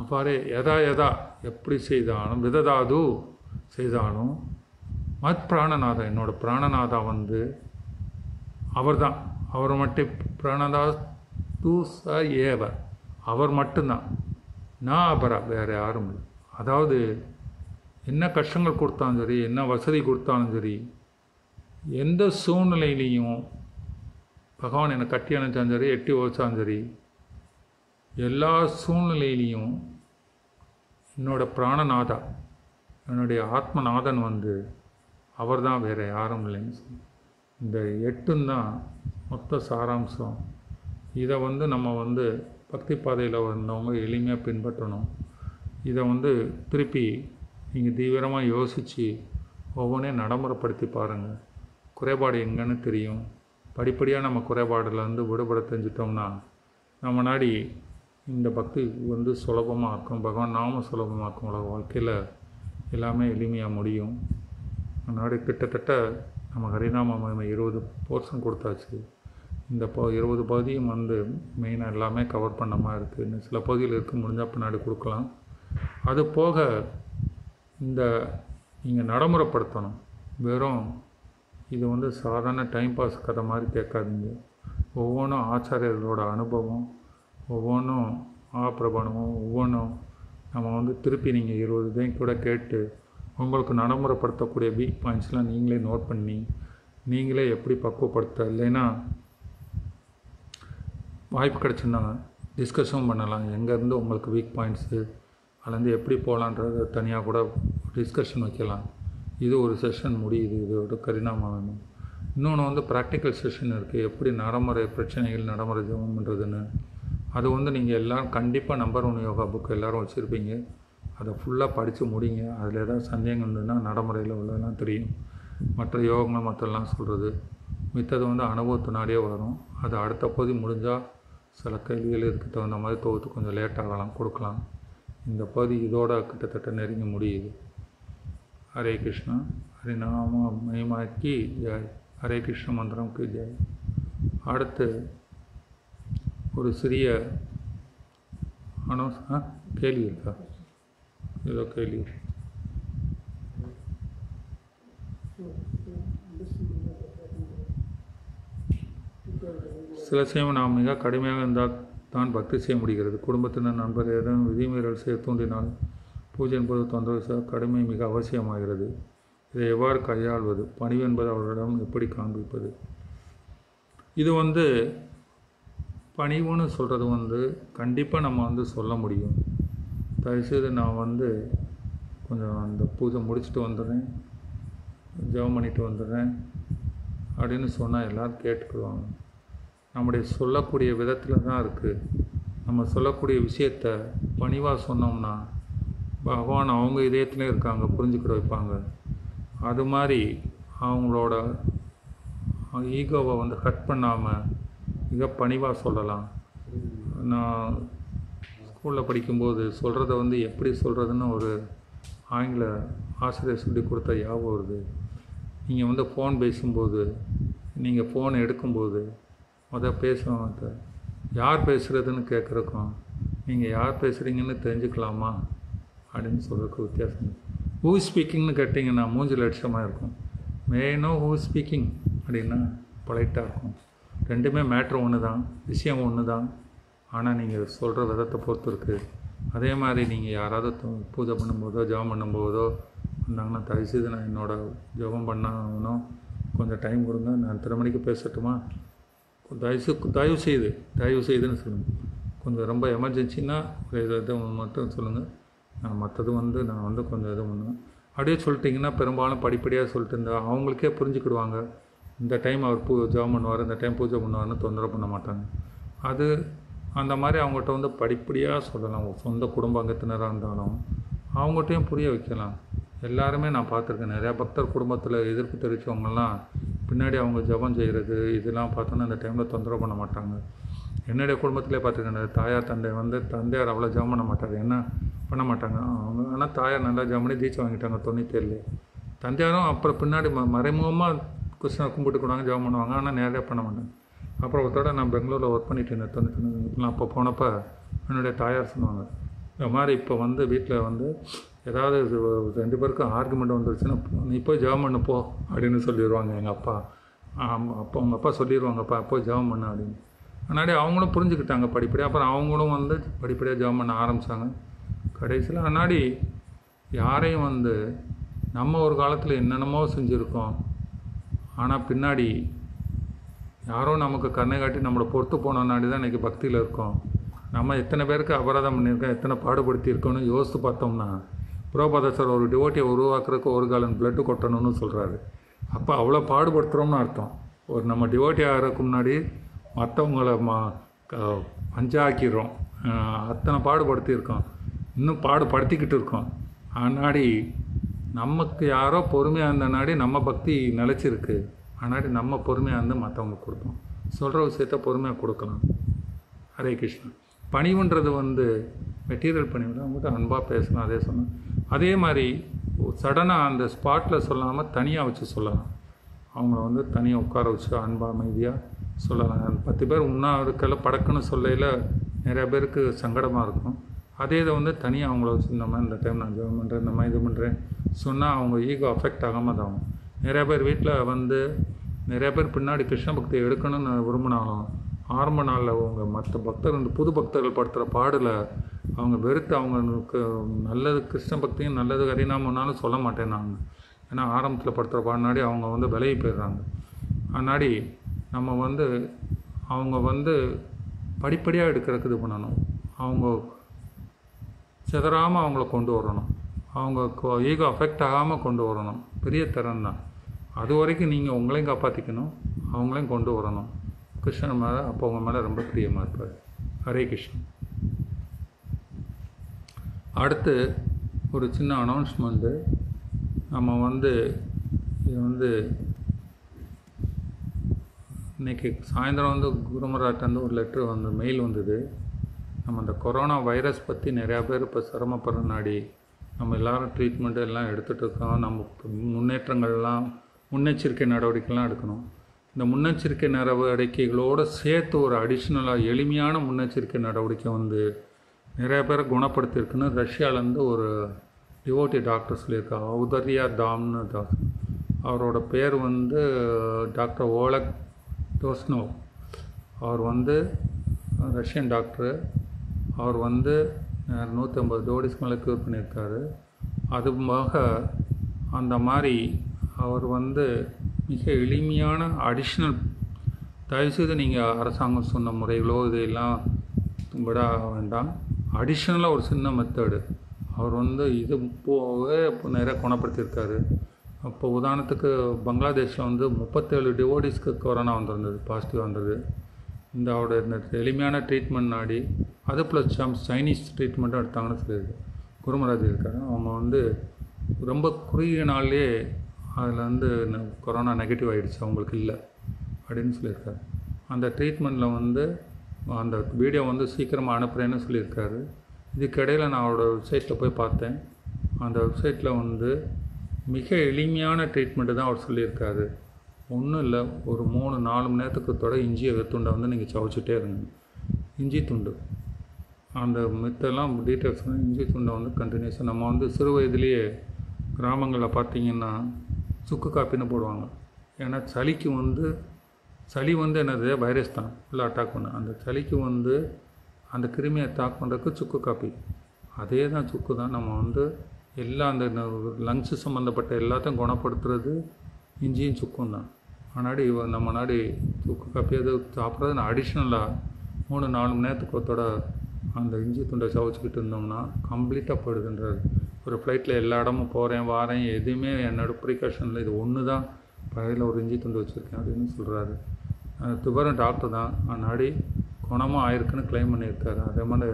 S1: அவ்வாறே எதா எதா எப்படி செய்தாலும் விததாது செய்தாலும் மத் பிராணநாதா என்னோட பிராணநாதா வந்து அவர் தான் அவர் மட்டும் பிராணதா தூ ச ஏவ. அவர் மட்டும்தான். நான் அபரா வேறு யாரும் இல்லை. அதாவது என்ன கஷ்டங்கள் கொடுத்தாலும் சரி என்ன வசதி கொடுத்தாலும் சரி எந்த சூழ்நிலையிலையும் பகவான் என்னை கட்டி அணைச்சாலும் சரி எட்டி ஓச்சாலும் சரி எல்லா சூழ்நிலையிலையும் என்னோட பிராணநாதா என்னுடைய ஆத்மநாதன் வந்து அவர் தான் வேறு யாரும் இல்லைன்னு சொல்லி. இந்த எட்டும் தான் மொத்த சாராம்சம். இதை வந்து நம்ம வந்து பக்தி பாதையில் வந்தவங்க எளிமையாக பின்பற்றணும். இதை வந்து திருப்பி நீங்கள் தீவிரமாக யோசித்து ஒவ்வொன்றையும் நடைமுறைப்படுத்தி பாருங்கள் குறைபாடு எங்கன்னு தெரியும். படிப்படியாக நம்ம குறைபாடுலேருந்து விடுபட தெரிஞ்சிட்டோம்னா நம்ம நாடி இந்த பக்தி வந்து சுலபமாக இருக்கும் பகவான் நாம சுலபமாக இருக்கும் உலக வாழ்க்கையில் எல்லாமே எளிமையாக முடியும். முன்னாடி கிட்டத்தட்ட நம்ம ஹரிநாம மகிமை இருபது போர்ஷன் கொடுத்தாச்சு. இந்த ப இருபது பகுதியும் வந்து மெயினாக எல்லாமே கவர் பண்ண மாதிரி இருக்குது இன்னும் சில பகுதியில் இருக்குது முடிஞ்சால் பின்னாடி கொடுக்கலாம். அது போக இந்த நீங்கள் நடைமுறைப்படுத்தணும். வெறும் இது வந்து சாதாரண டைம் பாஸ் கதை மாதிரி கேட்காதீங்க. ஒவ்வொன்றும் ஆச்சாரியர்களோட அனுபவம் ஒவ்வொன்றும் ஆப்பிரபணமும் ஒவ்வொன்றும் நம்ம வந்து திருப்பி நீங்கள் இருபது இதையும் கூட கேட்டு உங்களுக்கு நடைமுறைப்படுத்தக்கூடிய வீக் பாயிண்ட்ஸ்லாம் நீங்களே நோட் பண்ணி நீங்களே எப்படி பக்குவப்படுத்த இல்லைன்னா வாய்ப்பு கிடச்சுன்னா டிஸ்கஷன் பண்ணலாம். எங்கேருந்து உங்களுக்கு வீக் பாயிண்ட்ஸு அதுலேருந்து எப்படி போகலான்றத தனியாக கூட டிஸ்கஷன் வைக்கலாம். இது ஒரு செஷன் முடியுது இதோட கரிணாமம் வேணும். இன்னொன்று வந்து ப்ராக்டிக்கல் செஷன் இருக்குது எப்படி நடைமுறை பிரச்சனைகள் நடைமுறை ஜெபம் பண்ணுறதுன்னு அது வந்து நீங்கள் எல்லோரும் கண்டிப்பாக நம்பர் ஒன் யோகா புக் எல்லோரும் வச்சுருப்பீங்க. அதை ஃபுல்லாக படித்து முடிங்க. அதில் ஏதாவது சந்தேகம் இருந்ததுன்னா நடைமுறையில் உள்ளதெல்லாம் தெரியும். மற்ற யோகங்கள் மற்றெல்லாம் சொல்கிறது மித்தது வந்து அனுபவத்தினாடியே வரும். அது அடுத்த பகுதி முடிஞ்சால் சில கேள்விகள் இதுக்கு தகுந்த மாதிரி தொகுத்து கொஞ்சம் லேட்டாகலாம் கொடுக்கலாம். இந்த பகுதி இதோட கிட்டத்தட்ட நெருங்கி முடியுது. ஹரே கிருஷ்ணா ஹரிநாம மகிமாக்கி ஜெய் ஹரே கிருஷ்ண மந்திரம்க்கு ஜெய் அடுத்து ஒரு சிறிய அனௌன்ஸ் ஆ கேள்வி இருக்கா ஏதோ கேள்வி சில சமயம் நாம் மிக கடுமையாக இருந்தால் தான் பக்தி செய்ய முடிகிறது. குடும்பத்தினர் நண்பர் ஏதும் விதிமீறல் செய்ய தூண்டினால் பூஜை என்பது தொந்தரவு செய்ய கடுமை மிக அவசியமாகிறது. இதை எவ்வாறு கையாள்வது? பணிவு என்பது அவர்களிடம் எப்படி காண்பிப்பது? இது வந்து பணிவுன்னு சொல்கிறது வந்து கண்டிப்பாக நம்ம வந்து சொல்ல முடியும். தயவுசெய்து நான் வந்து கொஞ்சம் அந்த பூஜை முடிச்சுட்டு வந்துடுறேன். ஜெபம் பண்ணிட்டு வந்துடுறேன். அப்படின்னு சொன்னால் எல்லோரும் கேட்டுக்கிடுவாங்க நம்முடைய சொல்லக்கூடிய விதத்தில் தான் இருக்குது நம்ம சொல்லக்கூடிய விஷயத்த பணிவாக சொன்னோம்னா பகவான் அவங்க இதயத்துலேயும் இருக்காங்க புரிஞ்சுக்கிட வைப்பாங்க. அது மாதிரி அவங்களோட ஈகோவை வந்து ஹட் பண்ணாமல் மிக பணிவாக சொல்லலாம். நான் ஸ்கூலில் படிக்கும்போது சொல்கிறத வந்து எப்படி சொல்கிறதுன்னு ஒரு ஆங்கில ஆசிரியர் சொல்லி கொடுத்த ஞாபகம் வருது. நீங்கள் வந்து ஃபோன் பேசும்போது நீங்கள் ஃபோன் எடுக்கும்போது மொதல் பேசுவாங்க யார் பேசுகிறதுன்னு கேட்குறக்கும் நீங்கள் யார் பேசுகிறீங்கன்னு தெரிஞ்சுக்கலாமா? அப்படின்னு சொல்கிறதுக்கு வித்தியாசம். ஹூ ஸ்பீக்கிங்னு கேட்டிங்கன்னா மூஞ்சில் லட்சமாக இருக்கும். மே ஹூ ஸ்பீக்கிங் அப்படின்னா பொலைட்டாக இருக்கும். ரெண்டுமே மேட்ரு ஒன்று தான் விஷயம் ஒன்று தான் ஆனால் நீங்கள் சொல்கிற விதத்தை பொறுத்து இருக்குது அதே மாதிரி நீங்கள் யாராவது பூஜை பண்ணும்போதோ ஜெபம் பண்ணும்போதோ வந்தாங்கன்னா தயவுசெய்து நான் என்னோட ஜெபம் பண்ணணும் கொஞ்சம் டைம் கொடுங்க. நான் இத்தனை மணிக்கு பேசட்டுமா? தயவு தயவு செய்து தயவு செய்துன்னு சொல்லுங்கள் கொஞ்சம் ரொம்ப எமர்ஜென்சின்னா ஒரு இது மட்டும் சொல்லுங்கள் மற்றது வந்து நான் வந்து கொஞ்சம் இது பண்ணுவேன். அப்படியே சொல்லிட்டிங்கன்னா பெரும்பாலும் படிப்படியாக சொல்லிட்டு இருந்தா அவங்களுக்கே புரிஞ்சுக்கிடுவாங்க. இந்த டைம் அவர் பூ ஜெபம் பண்ணுவார் இந்த டைம் பூஜை பண்ணுவார்னு தொந்தரவு பண்ண மாட்டாங்க. அது அந்த மாதிரி அவங்ககிட்ட வந்து படிப்படியாக சொல்லலாம். சொந்த குடும்ப அங்கத்தினராக இருந்தாலும் அவங்ககிட்டையும் புரிய வைக்கலாம். எல்லாருமே நான் பார்த்துருக்கேன். நிறையா பக்தர் குடும்பத்தில் எதிர்ப்பு தெரிவித்தவங்கலாம் பின்னாடி அவங்க ஜெபம் செய்கிறது இதெல்லாம் பார்த்தோன்னா இந்த டைமில் தொந்தரவு பண்ண மாட்டாங்க. என்னுடைய குடும்பத்திலே பார்த்துருக்கேன் தாயார் தந்தை வந்து தந்தையார் அவ்வளோ ஜெபம் பண்ண மாட்டார் என்ன பண்ண மாட்டாங்க? அவங்க ஆனால் தாயார் நல்லா ஜெபம் பண்ணி தீட்சை வாங்கிட்டாங்க தொண்ணூத்தேழு தந்தையாரும் அப்புறம் பின்னாடி ம மறைமுகமாக கிருஷ்ணா கும்பிட்டு கூடாங்க ஜெபம் பண்ணுவாங்க ஆனால் நேரடியாக பண்ண மாட்டாங்க. அப்புறம் ஒருத்தோட நான் பெங்களூரில் ஒர்க் பண்ணிட்டு இருந்தேன் தொண்ணூற்றி அப்போ போனப்போ என்னுடைய தாயார் சொன்னாங்க இந்த மாதிரி இப்போ வந்து வீட்டில் வந்து ஏதாவது ரெண்டு பேருக்கும் ஆர்குமெண்ட் வந்துருச்சுன்னா நீ போய் ஜெபம் பண்ணு போ அப்படின்னு சொல்லிடுவாங்க எங்கள் அப்பா. ஆமாம் அப்போ அவங்க அப்பா சொல்லிடுவாங்கப்பா போய் ஜெபம் பண்ணு அப்படின்னு. முன்னாடி அவங்களும் புரிஞ்சுக்கிட்டாங்க படிப்படியாக அப்புறம் அவங்களும் வந்து படிப்படியாக ஜெபம் பண்ண ஆரம்பித்தாங்க கடைசியில் முன்னாடி யாரையும் வந்து நம்ம ஒரு காலத்தில் என்னென்னமோ செஞ்சுருக்கோம். ஆனால் பின்னாடி யாரோ நமக்கு கண்ணை காட்டி நம்மளை பொறுத்து போனோன்னாடி தான் இன்றைக்கி பக்தியில் இருக்கோம். நம்ம எத்தனை பேருக்கு அபராதம் பண்ணியிருக்கோம் எத்தனை பாடுபடுத்தியிருக்கோன்னு யோசித்து பார்த்தோம்னா புரோபாதசர் ஒரு டிவோட்டியை உருவாக்குறதுக்கு ஒரு காலன் பிளட்டு கொட்டணும்னு சொல்கிறாரு அப்போ அவ்வளோ பாடுபடுத்துகிறோம்னு அர்த்தம். ஒரு நம்ம டிவோட்டி ஆகிறதுக்கு முன்னாடி மற்றவங்கள மா க- அத்தனை பாடுபடுத்தியிருக்கோம். இன்னும் பாடுபடுத்திக்கிட்டு இருக்கோம். ஆனாடி நமக்கு யாரோ பொறுமையாக இருந்த நாடி நம்ம பக்தி நிலச்சிருக்கு. ஆனாடி நம்ம பொறுமையாக இருந்து மற்றவங்களுக்கு கொடுப்போம். சொல்கிற விஷயத்த பொறுமையாக கொடுக்கலாம். ஹரே கிருஷ்ணா. பணிவுன்றது வந்து மெட்டீரியல் பணிவு அவங்ககிட்ட அன்பாக பேசலாம் அதே சொன்னேன் அதே மாதிரி சடனாக அந்த ஸ்பாட்டில் சொல்லாமல் தனியாக வச்சு சொல்லலாம். அவங்கள வந்து தனியாக உட்கார வச்சு அன்பாக அமைதியாக சொல்லலாம். பத்து பேர் உண்ணா இருக்கல படக்குன்னு சொல்லையில் நிறையா பேருக்கு சங்கடமாக இருக்கும். அதே இதை வந்து தனியாக அவங்கள வச்சு இந்த மாதிரி இந்த டைம் நான் ஜெபம் பண்ணுறேன் இந்த மாதிரி இது பண்ணுறேன் சொன்னால் அவங்க ஈகோ அஃபெக்ட் ஆகாமல் தான் ஆகும். பேர் வீட்டில் வந்து நிறையா பேர் பின்னாடி கிருஷ்ண பக்தியை எடுக்கணும்னு விரும்பினாலும் ஆரம்ப நாளில் அவங்க மற்ற பக்தர் இந்த புது பக்தர்கள் படுத்துகிற பாடில் அவங்க வெறுத்து அவங்களுக்கு நல்லது கிருஷ்ண பக்தியும் நல்லது ஹரிநாமம்னாலும் சொல்ல மாட்டேன் நான் ஏன்னா ஆரம்பத்தில் படுத்துகிற பாடினாடி அவங்க வந்து விலகி போயிடுறாங்க. அதனாடி நம்ம வந்து அவங்க வந்து படிப்படியாக எடுக்கிறதுக்கு இது பண்ணணும். அவங்க சிதறாமல் அவங்கள கொண்டு வரணும். அவங்க ஈகோ அஃபெக்ட் ஆகாமல் கொண்டு வரணும். பெரிய திறன் தான். அது வரைக்கும் நீங்கள் உங்களையும் காப்பாற்றிக்கணும் அவங்களையும் கொண்டு வரணும். கிருஷ்ணன் மேலே அப்போ உங்கள் மேலே ரொம்ப பிரியமாக இருப்பார். ஹரே கிருஷ்ணன். அடுத்து ஒரு சின்ன அனௌன்ஸ்மெண்ட்டு நம்ம வந்து இது வந்து இன்னைக்கு சாயந்தரம் வந்து குருமராட்டேருந்து ஒரு லெட்ரு வந்து மெயில் வந்தது. நம்ம அந்த கொரோனா வைரஸ் பற்றி நிறையா பேர் இப்போ சிரமப்படுற நாடி நம்ம எல்லோரும் ட்ரீட்மெண்ட் எல்லாம் எடுத்துகிட்டு இருக்கோம். நம்ம முன்னேற்றங்கள்லாம் முன்னெச்சரிக்கை நடவடிக்கைலாம் எடுக்கணும். இந்த முன்னெச்சரிக்கை நடவடிக்கைகளோடு சேர்த்து ஒரு அடிஷ்னலாக எளிமையான முன்னெச்சரிக்கை நடவடிக்கை வந்து நிறைய பேரை குணப்படுத்தியிருக்குன்னு ரஷ்யாவிலேருந்து ஒரு டிவோட்டி டாக்டர் சொல்லியிருக்காங்க ஔதர்யா தாம்னு டாக்டர். அவரோட பேர் வந்து டாக்டர் ஓலக் டோஸ்னோ அவர் வந்து ரஷ்யன் டாக்டரு. அவர் வந்து நூற்றம்பது டோடிஸ் மேலே க்யூர் பண்ணியிருக்காரு. போக அந்த மாதிரி அவர் வந்து மிக எளிமையான அடிஷ்னல் தயவுசெய்து நீங்கள் அரசாங்கம் சொன்ன முறைகளோ இதையெல்லாம் விட வேண்டாம். அடிஷ்னலாக ஒரு சின்ன மெத்தடு அவர் வந்து இது போகவே இப்போ நிறைய குணப்படுத்தியிருக்காரு. அப்போ உதாரணத்துக்கு பங்களாதேஷில் வந்து முப்பத்தேழு டிவோடிஸ்க்கு கொரோனா வந்திருந்தது பாசிட்டிவ் வந்தது. இந்த அவரோட இந்த எளிமையான ட்ரீட்மெண்ட் நாடி அது ப்ளஸ் சம் சைனீஸ் ட்ரீட்மெண்ட்டும் எடுத்தாங்கன்னு சொல்லியிருக்கு. குருமராஜ் இருக்காரு. அவங்க வந்து ரொம்ப குறுகிய நாள்லேயே அதில் வந்து ந- கொரோனா நெகட்டிவ் ஆகிடுச்சு அவங்களுக்கு இல்லை அப்படின்னு சொல்லியிருக்காரு. அந்த ட்ரீட்மெண்ட்டில் வந்து அந்த வீடியோ வந்து சீக்கிரமாக அனுப்புகிறேன்னு சொல்லியிருக்காரு. இதுக்கிடையில் நான் அவரோட வெப்சைட்டில் போய் பார்த்தேன். அந்த வெப்சைட்டில் வந்து மிக எளிமையான ட்ரீட்மெண்ட்டு தான் அவர் சொல்லியிருக்காரு. ஒன்றும் இல்லை ஒரு மூணு நாலு மணி நேரத்துக்கு தொட இஞ்சியை துண்டை வந்து நீங்கள் சவைச்சிட்டே இருங்க. இஞ்சி துண்டு. அந்த மித்தெல்லாம் டீட்டெயில்ஸ் வந்து இஞ்சி துண்டை வந்து கண்டினியூஸாக நம்ம வந்து சிறு வயதிலேயே கிராமங்களில் பார்த்தீங்கன்னா சுக்கு காப்பின்னு போடுவாங்க. ஏன்னா சளிக்கு வந்து சளி வந்து என்னது? வைரஸ் தான். ஃபுல்லாக அட்டாக் பண்ண அந்த சளிக்கு வந்து அந்த கிருமியை அட்டாக் பண்ணுறதுக்கு சுக்கு காப்பி. அதே தான் சுக்கு தான். நம்ம வந்து எல்லா அந்த லங்ஸு சம்மந்தப்பட்ட எல்லாத்தையும் குணப்படுத்துறது இஞ்சியும் சுக்கும் தான். ஆனாடி நம்ம நாடி சுக்கு காப்பி அது சாப்பிட்றது நான் அடிஷ்னலாக மூணு நாலு மணி நேரத்துக்கு ஒருத்தோட அந்த இஞ்சி துண்டை சவச்சிக்கிட்டு இருந்தோம்னா கம்ப்ளீட்டாக போயிடுதுன்றது ஒரு ஃப்ளைட்டில் எல்லா இடமும் போகிறேன் வாரேன் எதுவுமே என்னோட ப்ரிகாஷனில் இது ஒன்று தான். பழையில் ஒரு இஞ்சி துண்டு வச்சுருக்கேன் அப்படின்னு சொல்கிறாரு துபரம் டாக்டர் தான். ஆனாடி குணமாக ஆயிருக்குன்னு க்ளைம் பண்ணியிருக்காரு. அதே மாதிரி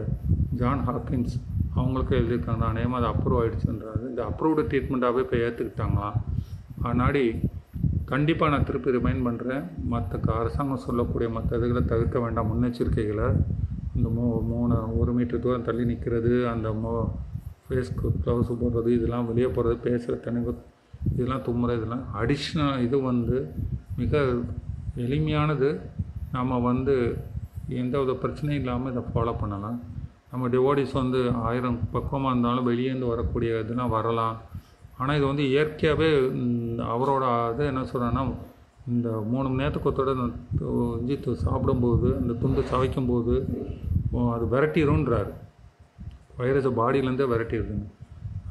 S1: ஜான் ஹாக்கின்ஸ் அவங்களுக்கும் எழுதியிருக்காங்க அநேகமாக அது அப்ரூவ் ஆகிடுச்சுன்றாரு இந்த அப்ரூவ்டு ட்ரீட்மெண்ட்டாகவே இப்போ ஏற்றுக்கிட்டாங்களாம் ஆனாடி கண்டிப்பாக நான் திருப்பி ரிமைண்ட் பண்ணுறேன் மற்ற அரசாங்கம் சொல்லக்கூடிய மற்ற இதுகளை தவிர்க்க வேண்டாம். முன்னெச்சரிக்கைகளை இந்த மூ மூணு ஒரு மீட்டர் தூரம் தள்ளி நிற்கிறது அந்த மோ ஃபேஸ்க்கு க்ளவுஸ் போடுறது இதெல்லாம் வெளியே போகிறது பேசுகிற தனிவு இதெல்லாம் தும்முறது இதெல்லாம் அடிஷ்னல் இது வந்து மிக எளிமையானது. நம்ம வந்து எந்த வித பிரச்சனையும் இல்லாமல் இதை ஃபாலோ பண்ணலாம். நம்ம டிவோடிஸ் வந்து ஆயிரம் பக்குவமாக இருந்தாலும் வெளியேந்து வரக்கூடிய இதெல்லாம் வரலாம். ஆனால் இது வந்து இயற்கையாகவே அவரோட இது என்ன சொல்கிறேன்னா இந்த மூணு மணி நேரத்துக்கு இந்த இஞ்சி சாப்பிடும்போது அந்த துண்டு சவைக்கும்போது அது விரட்டிடும்ன்றார் வைரஸை பாடியிலேருந்தே விரட்டிடுதுங்க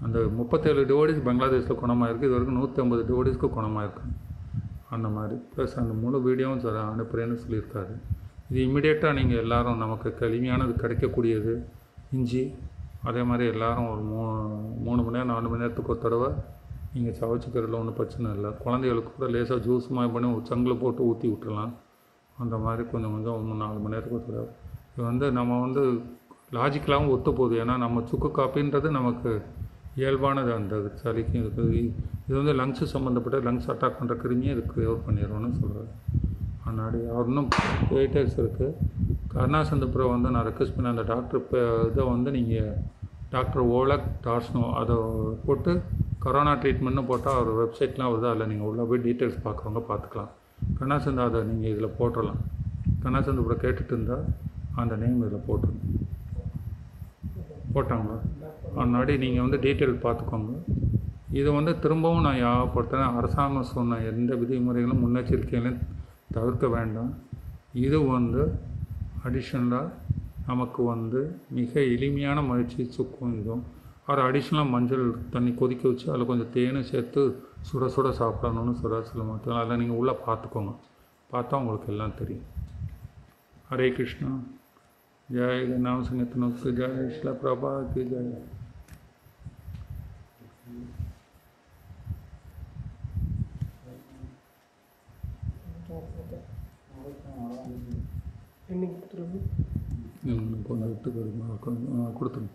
S1: அந்த முப்பத்தேழு டிவோடிஸ் பங்களாதேஷில் குணமாயிருக்கு. இது வரைக்கும் நூற்றி ஐம்பது டிவோடிஸ்க்கு குணமாயிருக்கு அந்த மாதிரி. ப்ளஸ் அந்த முழு வீடியோவும் சார் அனுப்புகிறேன்னு சொல்லியிருக்காரு. இது இம்மிடியேட்டாக நீங்கள் எல்லாரும் நமக்கு எளிமையானது கிடைக்கக்கூடியது. இஞ்சி அதே மாதிரி எல்லாரும் ஒரு மூ மூணு மணி நேரம் நாலு மணி நேரத்துக்கு ஒரு தடவை நீங்கள் சவைச்சிக்கிறதுல ஒன்றும் பிரச்சனை இல்லை. குழந்தைகளுக்கு கூட லேசாக ஜூஸ் மாதிரி பண்ணி ஒரு சங்கில் போட்டு ஊற்றி விட்டுறலாம். அந்த மாதிரி கொஞ்சம் கொஞ்சம் மூணு நாலு மணி நேரத்துக்கு ஒரு தடவை. இது வந்து நம்ம வந்து லாஜிக்கலாகவும் ஒத்து போகுது. ஏன்னா நம்ம சுக்கு காப்பின்றது நமக்கு இயல்பானது. அந்த சளிக்கும் இருக்குது இது வந்து லங்ஸு சம்மந்தப்பட்ட லங்ஸ் அட்டாக் பண்ணுற கிருமியை இது க்யூர் பண்ணிடுவோன்னு சொல்கிறாரு முன்னாடி அவர் இன்னும் டீட்டெயில்ஸ் இருக்குது கருணாசந்தபுரம் வந்து நான் ரெக்வஸ்ட் பண்ண அந்த டாக்டர் இப்போ இதை வந்து நீங்கள் டாக்டர் ஓலக் டார்ஸ்னோ அதை போட்டு கொரோனா ட்ரீட்மெண்ட்னு போட்டால் அவர் வெப்சைட்லாம் வருது? அதில் நீங்கள் உள்ளே போய் டீட்டெயில்ஸ் பார்க்குறவங்க பார்த்துக்கலாம். கருணாசந்தா அதை நீங்கள் இதில் போட்டுடலாம். கருணாசந்தபுரம் கேட்டுட்டு இருந்தால் அந்த நேம் இதில் போட்டுருங்க. போட்டாங்க. முன்னாடி நீங்கள் வந்து டீட்டெயில் பார்த்துக்கோங்க. இதை வந்து திரும்பவும் நான் யாவப்படுத்துகிறேன் அரசாங்கம் சொன்ன எந்த விதிமுறைகளும் முன்னெச்சரிக்கைகளையும் தவிர்க்க வேண்டாம். இது வந்து அடிஷ்னலாக நமக்கு வந்து மிக எளிமையான மகிழ்ச்சி சுக்கும் இதுவும் ஒரு அடிஷ்னலாக மஞ்சள் தண்ணி கொதிக்க வச்சு அதில் கொஞ்சம் தேனும் சேர்த்து சுட சுட சாப்பிடணும்னு சொல்ல சில மருத்துவம் அதில் நீங்கள் உள்ளே பார்த்துக்கோங்க. பார்த்தா உங்களுக்கு எல்லாம் தெரியும். ஹரே கிருஷ்ணா. ஜெய நாம சங்கத்தினுக்கு ஜெய ஸ்ல பிரபாக்கு ஜெய.
S2: என்னைக்கு கொடுத்துருங்க?
S1: ம், விட்டு கொடுங்க கொடுத்துருங்க.